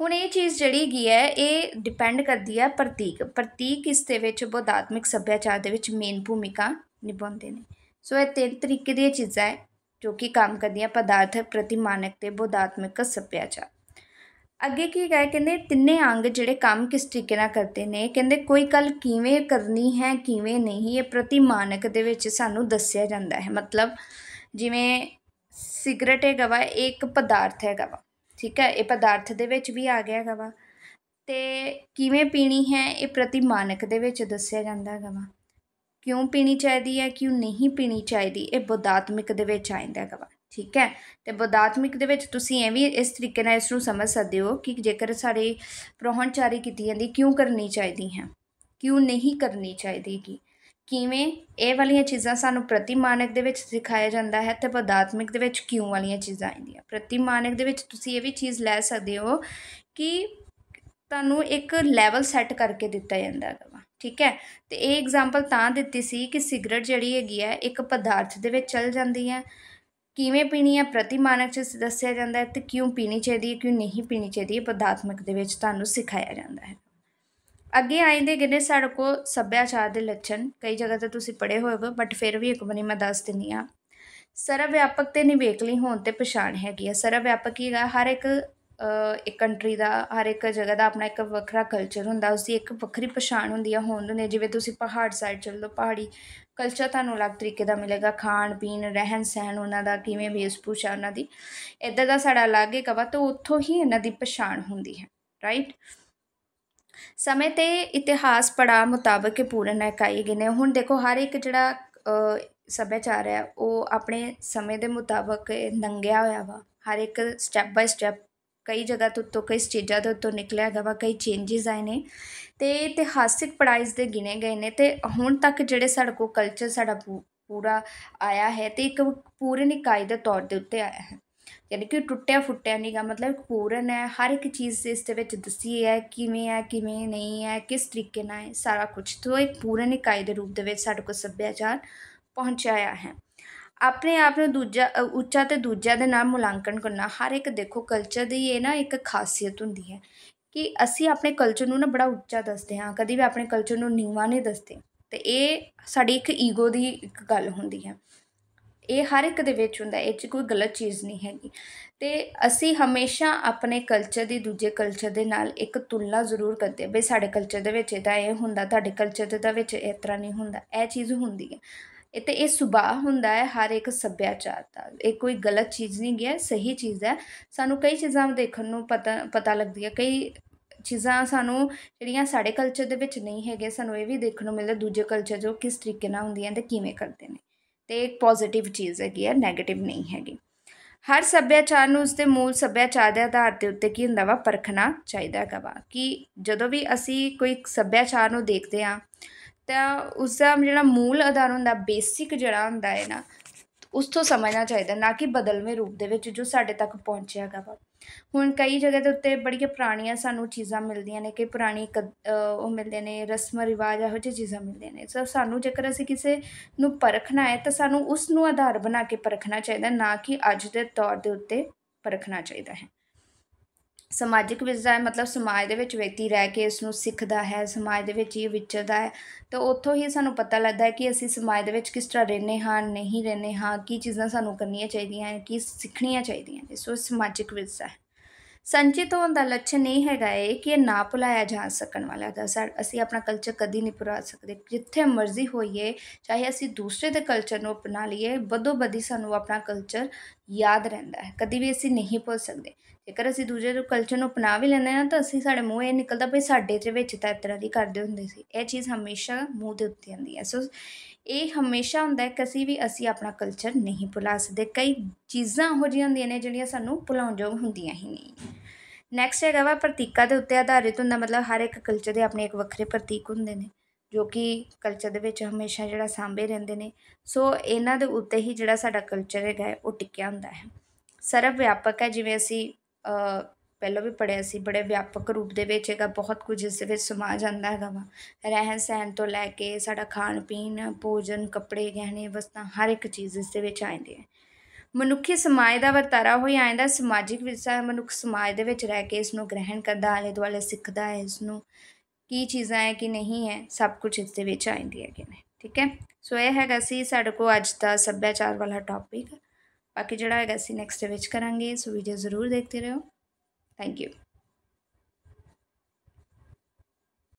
ਹੁਣ ਇਹ ਚੀਜ਼ ਜਿਹੜੀ ਹੈਗੀ ਹੈ, ਇਹ ਡਿਪੈਂਡ ਕਰਦੀ ਹੈ ਪ੍ਰਤੀਕ। ਪ੍ਰਤੀਕ ਇਸ ਦੇ ਵਿੱਚ ਬੋਧਾਤਮਿਕ ਸੱਭਿਆਚਾਰ ਦੇ ਵਿੱਚ ਮੇਨ ਭੂਮਿਕਾ ਨਿਭਾਉਂਦੇ ਨੇ। ਸੋ ਇਹ ਤਿੰਨ ਤਰੀਕੇ ਦੀਆਂ ਚੀਜ਼ਾਂ ਹੈ, ਜੋ ਕਿ ਕੰਮ ਕਰਦੀਆਂ ਪਦਾਰਥਕ ਪ੍ਰਤਿਮਾਨਕ ਤੇ ਬੋਧਾਤਮਿਕ ਸੱਭਿਆਚਾਰ। ਅੱਗੇ ਕੀ ਗਏ ਕਹਿੰਦੇ ਤਿੰਨੇ ਅੰਗ ਜਿਹੜੇ ਕੰਮ ਕਿਸ ਤਰੀਕੇ ਨਾਲ ਕਰਦੇ ਨੇ, ਕਹਿੰਦੇ ਕੋਈ ਗੱਲ ਕਿਵੇਂ ਕਰਨੀ ਹੈ, ਕਿਵੇਂ ਨਹੀਂ, ਇਹ ਪ੍ਰਤਿਮਾਨਕ ਦੇ ਵਿੱਚ ਸਾਨੂੰ ਦੱਸਿਆ ਜਾਂਦਾ ਹੈ। ਮਤਲਬ ਜਿਵੇਂ ਸਿਗਰਟ ਹੈਗਾ ਵਾ, ਇਹ ਇੱਕ ਪਦਾਰਥ ਹੈਗਾ ਵਾ। ਠੀਕ ਹੈ, ਇਹ ਪਦਾਰਥ ਦੇ ਵਿੱਚ ਵੀ ਆ ਗਿਆ ਹੈਗਾ ਵਾ। ਅਤੇ ਕਿਵੇਂ ਪੀਣੀ ਹੈ, ਇਹ ਪ੍ਰਤਿਮਾਨਕ ਦੇ ਵਿੱਚ ਦੱਸਿਆ ਜਾਂਦਾ ਹੈਗਾ ਵਾ। ਕਿਉਂ ਪੀਣੀ ਚਾਹੀਦੀ ਹੈ, ਕਿਉਂ ਨਹੀਂ ਪੀਣੀ ਚਾਹੀਦੀ, ਇਹ ਬੋਧਾਤਮਿਕ ਦੇ ਵਿੱਚ ਆਇੰਦਾ ਹੈਗਾ ਵਾ, ਠੀਕ ਹੈ। ਤੇ ਬੋਧਾਤਮਿਕ ਦੇ ਵਿੱਚ ਤੁਸੀਂ ਐਵੇਂ ਇਸ ਤਰੀਕੇ ਨਾਲ ਇਸ ਨੂੰ ਸਮਝ ਸਕਦੇ ਹੋ ਕਿ ਜੇਕਰ ਸਾਡੇ ਪ੍ਰੋਹਣਚਾਰੀ ਕੀਤੀ ਜਾਂਦੀ, ਕਿਉਂ ਕਰਨੀ ਚਾਹੀਦੀ ਹੈ, ਕਿਉਂ ਨਹੀਂ ਕਰਨੀ ਚਾਹੀਦੀ ਕੀ ਕਿਵੇਂ ਇਹ ਵਾਲੀਆਂ ਚੀਜ਼ਾਂ ਸਾਨੂੰ ਪ੍ਰਤਿਮਾਨਕ ਦੇ ਵਿੱਚ ਸਿਖਾਇਆ ਜਾਂਦਾ ਹੈ ਅਤੇ ਪਦਾਤਮਿਕ ਦੇ ਵਿੱਚ ਕਿਉਂ ਵਾਲੀਆਂ ਚੀਜ਼ਾਂ ਆਉਂਦੀਆਂ ਪ੍ਰਤਿਮਾਨਕ ਦੇ ਵਿੱਚ ਤੁਸੀਂ ਇਹ ਵੀ ਚੀਜ਼ ਲੈ ਸਕਦੇ ਹੋ ਕਿ ਤੁਹਾਨੂੰ ਇੱਕ ਲੈਵਲ ਸੈੱਟ ਕਰਕੇ ਦਿੱਤਾ ਜਾਂਦਾ ਹੈ ਠੀਕ ਹੈ? ਤੇ ਇਹ ਐਗਜ਼ਾਮਪਲ ਤਾਂ ਦਿੱਤੀ ਸੀ ਕਿ ਸਿਗਰਟ ਜਿਹੜੀ ਹੈਗੀ ਹੈ, ਇੱਕ ਪਦਾਰਥ ਦੇ ਵਿੱਚ ਚਲ ਜਾਂਦੀ ਹੈ। ਕਿਵੇਂ ਪੀਣੀ ਹੈ? ਪ੍ਰਤਿਮਾਨਕ ਚ ਦੱਸਿਆ ਜਾਂਦਾ ਹੈ ਤੇ ਕਿਉਂ ਪੀਣੀ ਚਾਹੀਦੀ ਹੈ, ਕਿਉਂ ਨਹੀਂ ਪੀਣੀ ਚਾਹੀਦੀ ਹੈ ਪਦਾਰਥਮਿਕ ਦੇ ਵਿੱਚ ਤੁਹਾਨੂੰ ਸਿਖਾਇਆ ਜਾਂਦਾ ਹੈ। ਅੱਗੇ ਆਇੰਦੇ ਕਿਨੇ ਸਾਡੇ ਕੋ ਸੱਭਿਆਚਾਰ ਦੇ ਲੱਛਣ, ਕਈ ਜਗ੍ਹਾ ਤੇ ਤੁਸੀਂ ਪੜ੍ਹੇ ਹੋਵੇਗੇ ਬਟ ਫਿਰ ਵੀ ਇੱਕ ਵਾਰੀ ਮੈਂ ਦੱਸ ਦਿੰਦੀ ਆ ਸਰਵ ਵਿਆਪਕ ਤੇ ਨਿਵੇਕਲੀ ਹੋਣ ਤੇ ਪਛਾਣ ਹੈਗੀ ਆ। ਸਰਵ ਵਿਆਪਕ ਹੀ ਹੈ ਹਰ ਇੱਕ ਇੱਕ ਕੰਟਰੀ ਦਾ, ਹਰ ਇੱਕ ਜਗ੍ਹਾ ਦਾ ਆਪਣਾ ਇੱਕ ਵੱਖਰਾ ਕਲਚਰ ਹੁੰਦਾ ਉਸ ਦੀ ਇੱਕ ਵੱਖਰੀ ਪਛਾਣ ਹੁੰਦੀ ਆ ਹੋਂਦ ਨੇ ਜਿਵੇਂ ਤੁਸੀਂ ਪਹਾੜ ਸਾਈਡ ਚੱਲ ਲਓ ਪਹਾੜੀ ਕਲਚਰ ਤੁਹਾਨੂੰ ਅਲੱਗ ਤਰੀਕੇ ਦਾ ਮਿਲੇਗਾ। ਖਾਣ, ਪੀਣ, ਰਹਿਣ ਸਹਿਣ, ਉਹਨਾਂ ਦਾ ਕਿਵੇਂ ਵੇਸ਼ਭੂਸ਼ਾ, ਉਹਨਾਂ ਦੀ ਇਦਾਂ ਦਾ ਸਾਡਾ ਅਲੱਗ ਹੀ ਕਵਾ ਤਾਂ ਉੱਥੋਂ ਹੀ ਇਹਨਾਂ ਦੀ ਪਛਾਣ ਹੁੰਦੀ ਹੈ ਰਾਈਟ ਸਮੇਂ ਤੇ ਇਤਿਹਾਸ ਪੜਾਅ ਮੁਤਾਬਕ ਪੂਰਨ ਇਕਾਈ ਗਿਨੇ। ਹੁਣ ਦੇਖੋ, ਹਰ ਇੱਕ ਜਿਹੜਾ ਸੱਭਿਆਚਾਰ ਹੈ, ਉਹ ਆਪਣੇ ਸਮੇਂ ਦੇ ਮੁਤਾਬਕ ਨੰਗਿਆ ਹੋਇਆ ਵਾ। ਹਰ ਇੱਕ ਸਟੈਪ ਬਾਏ ਸਟੈਪ ਕਈ ਜਗ੍ਹਾ ਤੋਂ ਤੋਂ ਕਈ ਸਟੇਜਾਂ ਤੋਂ ਤੋਂ ਨਿਕਲਿਆ ਗਿਆ ਵਾ, ਕਈ ਚੇਂਜਸ ਆਏ ਨੇ। ਤੇ ਇਤਿਹਾਸਿਕ ਪੜਾਈਸ ਦੇ ਗਿਣੇ ਗਏ ਨੇ। ਤੇ ਹੁਣ ਤੱਕ ਜਿਹੜੇ ਸਾਡੇ ਕੋਲ ਕਲਚਰ ਸਾਡਾ ਪੂਰਾ ਆਇਆ ਹੈ, ਤੇ ਇੱਕ ਪੂਰਨ ਇਕਾਈ ਦੇ ਤੌਰ ਦੇ ਉੱਤੇ ਆਇਆ ਹੈ। ਯਾਨੀ ਕਿ ਟੁੱਟਿਆ ਫੁੱਟਿਆ ਨਹੀਂਗਾ ਮਤਲਬ ਪੂਰਨ ਹੈ, ਹਰ ਇੱਕ ਚੀਜ਼ ਇਸ ਦੇ ਵਿੱਚ ਦੱਸੀ ਹੈ, ਕਿਵੇਂ ਹੈ, ਕਿਵੇਂ ਨਹੀਂ ਹੈ, ਕਿਸ ਤਰੀਕੇ ਨਾਲ ਹੈ, ਸਾਰਾ ਕੁਝ ਤੋਂ ਇੱਕ ਪੂਰਨ ਇਕਾਈ ਦੇ ਰੂਪ ਦੇ ਵਿੱਚ ਸਾਡੇ ਕੋਲ ਸੱਭਿਆਚਾਰ ਪਹੁੰਚਾਇਆ ਹੈ। ਆਪਣੇ ਆਪ ਨੂੰ ਦੂਜਾ ਉੱਚਾ ਤੇ ਦੂਜਿਆਂ ਦੇ ਨਾਲ ਮੁਲਾਂਕਣ ਕਰਨਾ ਹਰ ਇੱਕ, ਦੇਖੋ ਕਲਚਰ ਦੀ ਇਹ ਨਾ ਇੱਕ ਖਾਸੀਅਤ ਹੁੰਦੀ ਹੈ ਕਿ ਅਸੀਂ ਆਪਣੇ ਕਲਚਰ ਨੂੰ ਨਾ ਬੜਾ ਉੱਚਾ ਦੱਸਦੇ ਹਾਂ, ਕਦੀ ਵੀ ਆਪਣੇ ਕਲਚਰ ਨੂੰ ਨੀਵਾਂ ਨਹੀਂ ਦੱਸਦੇ। ਤੇ ਇਹ ਸਾਡੀ ਇੱਕ ਈਗੋ ਦੀ ਇੱਕ ਗੱਲ ਹੁੰਦੀ ਹੈ। ਇਹ ਹਰ ਇੱਕ ਦੇ ਵਿੱਚ ਹੁੰਦਾ, ਇਹ 'ਚ ਕੋਈ ਗਲਤ ਚੀਜ਼ ਨਹੀਂ ਹੈਗੀ। ਅਤੇ ਅਸੀਂ ਹਮੇਸ਼ਾ ਆਪਣੇ ਕਲਚਰ ਦੀ ਦੂਜੇ ਕਲਚਰ ਦੇ ਨਾਲ ਇੱਕ ਤੁਲਨਾ ਜ਼ਰੂਰ ਕਰਦੇ ਬਈ ਸਾਡੇ ਕਲਚਰ ਦੇ ਵਿੱਚ ਇਹਦਾ ਇਹ ਹੁੰਦਾ, ਤੁਹਾਡੇ ਕਲਚਰ ਦੇ ਵਿੱਚ ਇਸ ਤਰ੍ਹਾਂ ਨਹੀਂ ਹੁੰਦਾ, ਇਹ ਚੀਜ਼ ਹੁੰਦੀ ਹੈ। ਇਹ ਤੇ ਇਹ ਸੁਭਾਅ ਹੁੰਦਾ ਹੈ ਹਰ ਇੱਕ ਸੱਭਿਆਚਾਰ ਦਾ, ਇਹ ਕੋਈ ਗਲਤ ਚੀਜ਼ ਨਹੀਂ ਹੈ ਸਹੀ ਚੀਜ਼ ਹੈ। ਸਾਨੂੰ ਕਈ ਚੀਜ਼ਾਂ ਦੇਖਣ ਨੂੰ ਪਤਾ ਪਤਾ ਲੱਗਦੀ ਹੈ, ਕਈ ਚੀਜ਼ਾਂ ਸਾਨੂੰ ਜਿਹੜੀਆਂ ਸਾਡੇ ਕਲਚਰ ਦੇ ਵਿੱਚ ਨਹੀਂ ਹੈਗੇ ਸਾਨੂੰ ਇਹ ਵੀ ਦੇਖਣ ਨੂੰ ਮਿਲਦਾ ਦੂਜੇ ਕਲਚਰ ਜੋ ਕਿਸ ਤਰੀਕੇ ਨਾਲ ਹੁੰਦੀਆਂ ਤੇ ਕਿਵੇਂ ਕਰਦੇ ਨੇ। ਤੇ ਇੱਕ ਪੋਜ਼ਿਟਿਵ ਚੀਜ਼ ਹੈਗੀ ਹੈ 네ਗੇਟਿਵ ਨਹੀਂ ਹੈਗੀ। ਹਰ ਸੱਭਿਆਚਾਰ ਨੂੰ ਉਸਦੇ ਮੂਲ ਸੱਭਿਆਚਾਰ ਦੇ ਆਧਾਰ ਤੇ ਉੱਤੇ ਕੀ ਹੁੰਦਾ ਵਾ? ਪਰਖਣਾ ਚਾਹੀਦਾ ਹੈਗਾ ਵਾ ਕਿ ਜਦੋਂ ਵੀ ਅਸੀਂ ਕੋਈ ਸੱਭਿਆਚਾਰ ਨੂੰ ਦੇਖਦੇ ਆ ਤਾਂ ਉਸ ਦਾ ਜਿਹੜਾ ਮੂਲ ਆਧਾਰ ਹੁੰਦਾ, ਬੇਸਿਕ ਜਿਹੜਾ ਹੁੰਦਾ ਹੈ ਨਾ ਉਸ ਤੋਂ ਸਮਝਣਾ ਚਾਹੀਦਾ, ਨਾ ਕਿ ਬਦਲਵੇਂ ਰੂਪ ਦੇ ਵਿੱਚ ਜੋ ਸਾਡੇ ਤੱਕ ਪਹੁੰਚਿਆ ਹੈਗਾ ਵਾ। ਹੁਣ ਕਈ ਜਗ੍ਹਾ ਦੇ ਉੱਤੇ ਬੜੀਆਂ ਪੁਰਾਣੀਆਂ ਸਾਨੂੰ ਚੀਜ਼ਾਂ ਮਿਲਦੀਆਂ ਨੇ ਕਿ ਪੁਰਾਣੀ ਉਹ ਮਿਲਦੇ ਨੇ, ਰਸਮ, ਰਿਵਾਜ ਇਹੋ ਜਿਹੀ ਚੀਜ਼ਾਂ ਮਿਲਦੀਆਂ ਨੇ। ਸੋ ਸਾਨੂੰ ਜੇਕਰ ਅਸੀਂ ਕਿਸੇ ਨੂੰ ਪਰਖਣਾ ਹੈ ਤਾਂ ਸਾਨੂੰ ਉਸ ਨੂੰ ਆਧਾਰ ਬਣਾ ਕੇ ਪਰਖਣਾ ਚਾਹੀਦਾ, ਨਾ ਕਿ ਅੱਜ ਦੇ ਤੌਰ ਦੇ ਉੱਤੇ ਪਰਖਣਾ ਚਾਹੀਦਾ ਹੈ। ਸਮਾਜਿਕ ਵਿਚਾਰ ਮਤਲਬ ਸਮਾਜ ਦੇ ਵਿੱਚ ਵਿਅਕਤੀ ਰਹਿ ਕੇ ਇਸ ਨੂੰ ਸਿੱਖਦਾ ਹੈ, ਸਮਾਜ ਦੇ ਵਿੱਚ ਇਹ ਵਿਚਰਦਾ ਹੈ। ਤਾਂ ਉੱਥੋਂ ਹੀ ਸਾਨੂੰ ਪਤਾ ਲੱਗਦਾ ਹੈ ਕਿ ਅਸੀਂ ਸਮਾਜ ਦੇ ਵਿੱਚ ਕਿਸ ਤਰ੍ਹਾਂ ਰਹਿੰਦੇ ਹਾਂ, ਨਹੀਂ ਰਹਿੰਦੇ ਹਾਂ, ਕੀ ਚੀਜ਼ਾਂ ਸਾਨੂੰ ਕਰਨੀਆਂ ਚਾਹੀਦੀਆਂ ਕੀ ਸਿੱਖਣੀਆਂ ਚਾਹੀਦੀਆਂ ਸੋ ਸਮਾਜਿਕ ਵਿਰਸਾ ਹੈ। ਸੰਚਿਤ ਹੋਣ ਦਾ ਲੱਛਣ ਇਹ ਹੈਗਾ ਇਹ ਕਿ ਇਹ ਨਾ ਭੁਲਾਇਆ ਜਾ ਸਕਣ ਵਾਲਾ ਦਾ ਸਾ, ਅਸੀਂ ਆਪਣਾ ਕਲਚਰ ਕਦੀ ਨਹੀਂ ਭੁਲਾ ਸਕਦੇ। ਜਿੱਥੇ ਮਰਜ਼ੀ ਹੋਈਏ, ਚਾਹੇ ਅਸੀਂ ਦੂਸਰੇ ਦੇ ਕਲਚਰ ਨੂੰ ਅਪਣਾ ਲਈਏ ਬਦੋ ਬਦੀ ਸਾਨੂੰ ਆਪਣਾ ਕਲਚਰ ਯਾਦ ਰਹਿੰਦਾ ਹੈ। ਕਦੀ ਵੀ ਅਸੀਂ ਨਹੀਂ ਭੁੱਲ ਸਕਦੇ। ਜੇਕਰ ਅਸੀਂ ਦੂਜੇ ਦੇ ਕਲਚਰ ਨੂੰ ਅਪਣਾ ਵੀ ਲੈਂਦੇ ਹਾਂ, ਤਾਂ ਅਸੀਂ ਸਾਡੇ ਮੂੰਹ ਇਹ ਨਿਕਲਦਾ ਵੀ ਸਾਡੇ ਦੇ ਵਿੱਚ ਤਾਂ ਇਸ ਤਰ੍ਹਾਂ ਦੀ ਕਰਦੇ ਹੁੰਦੇ ਸੀ। ਇਹ ਚੀਜ਼ ਹਮੇਸ਼ਾ ਮੂੰਹ ਦੇ ਉੱਤੇ ਆਉਂਦੀ ਹੈ। ਸੋ ਇਹ ਹਮੇਸ਼ਾ ਹੁੰਦਾ ਹੈ ਕਿ ਵੀ ਅਸੀਂ ਆਪਣਾ ਕਲਚਰ ਨਹੀਂ ਭੁਲਾ ਸਕਦੇ। ਕਈ ਚੀਜ਼ਾਂ ਇਹੋ ਜਿਹੀਆਂ ਹੁੰਦੀਆਂ ਨੇ ਜਿਹੜੀਆਂ ਸਾਨੂੰ ਭੁਲਾਉਣਯੋਗ ਹੁੰਦੀਆਂ ਹੀ ਨਹੀਂ। ਨੈਕਸਟ ਹੈਗਾ ਵਾ ਪ੍ਰਤੀਕਾਂ ਦੇ ਉੱਤੇ ਆਧਾਰਿਤ ਹੁੰਦਾ, ਮਤਲਬ ਹਰ ਇੱਕ ਕਲਚਰ ਦੇ ਆਪਣੇ ਇੱਕ ਵੱਖਰੇ ਪ੍ਰਤੀਕ ਹੁੰਦੇ ਨੇ, ਜੋ ਕਿ ਕਲਚਰ ਦੇ ਵਿੱਚ ਹਮੇਸ਼ਾ ਜਿਹੜਾ ਸਾਂਭੇ ਰਹਿੰਦੇ ਨੇ। ਸੋ ਇਹਨਾਂ ਦੇ ਉੱਤੇ ਹੀ ਜਿਹੜਾ ਸਾਡਾ ਕਲਚਰ ਹੈਗਾ ਉਹ ਟਿਕਿਆ ਹੁੰਦਾ ਹੈ। ਸਰਵ ਵਿਆਪਕ ਹੈ, ਜਿਵੇਂ ਅਸੀਂ ਪਹਿਲਾਂ ਵੀ ਪੜ੍ਹਿਆ ਸੀ, ਬੜੇ ਵਿਆਪਕ ਰੂਪ ਦੇ ਵਿੱਚ ਹੈਗਾ, ਬਹੁਤ ਕੁਝ ਇਸ ਦੇ ਵਿੱਚ ਸਮਾ ਜਾਂਦਾ ਹੈਗਾ ਵਾ। ਰਹਿਣ ਸਹਿਣ ਤੋਂ ਲੈ ਕੇ ਸਾਡਾ ਖਾਣ ਪੀਣ, ਭੋਜਨ, ਕੱਪੜੇ, ਗਹਿਣੇ, ਵਸਤਾਂ, ਹਰ ਇੱਕ ਚੀਜ਼ ਇਸ ਦੇ ਵਿੱਚ ਆਉਂਦੀ ਹੈ। ਮਨੁੱਖੀ ਸਮਾਜ ਦਾ ਵਰਤਾਰਾ ਹੋਈ ਆਇਂਦਾ ਸਮਾਜਿਕ ਵਿਰਸਾ ਮਨੁੱਖ ਸਮਾਜ ਦੇ ਵਿੱਚ ਰਹਿ ਕੇ ਇਸ ਨੂੰ ਗ੍ਰਹਿਣ ਕਰਦਾ ਆਲੇ ਦੁਆਲੇ ਸਿੱਖਦਾ ਹੈ ਇਸ ਨੂੰ ਕੀ ਚੀਜ਼ਾਂ ਹੈ, ਕਿ ਨਹੀਂ ਹੈ, ਸਭ ਕੁਝ ਇਸ ਦੇ ਵਿੱਚ ਆਉਂਦੀ ਹੈ ਨੇ, ਠੀਕ ਹੈ? ਸੋ ਇਹ ਹੈਗਾ ਸੀ ਸਾਡੇ ਕੋਲ ਅੱਜ ਦਾ ਸੱਭਿਆਚਾਰ ਵਾਲਾ ਟੌਪਿਕ ਬਾਕੀ ਜਿਹੜਾ ਹੈਗਾ ਸੀ ਨੈਕਸਟ ਵਿੱਚ ਕਰਾਂਗੇ, ਸੋ ਵੀਡੀਓ ਜ਼ਰੂਰ ਦੇਖਦੇ ਰਹੋ। Thank you.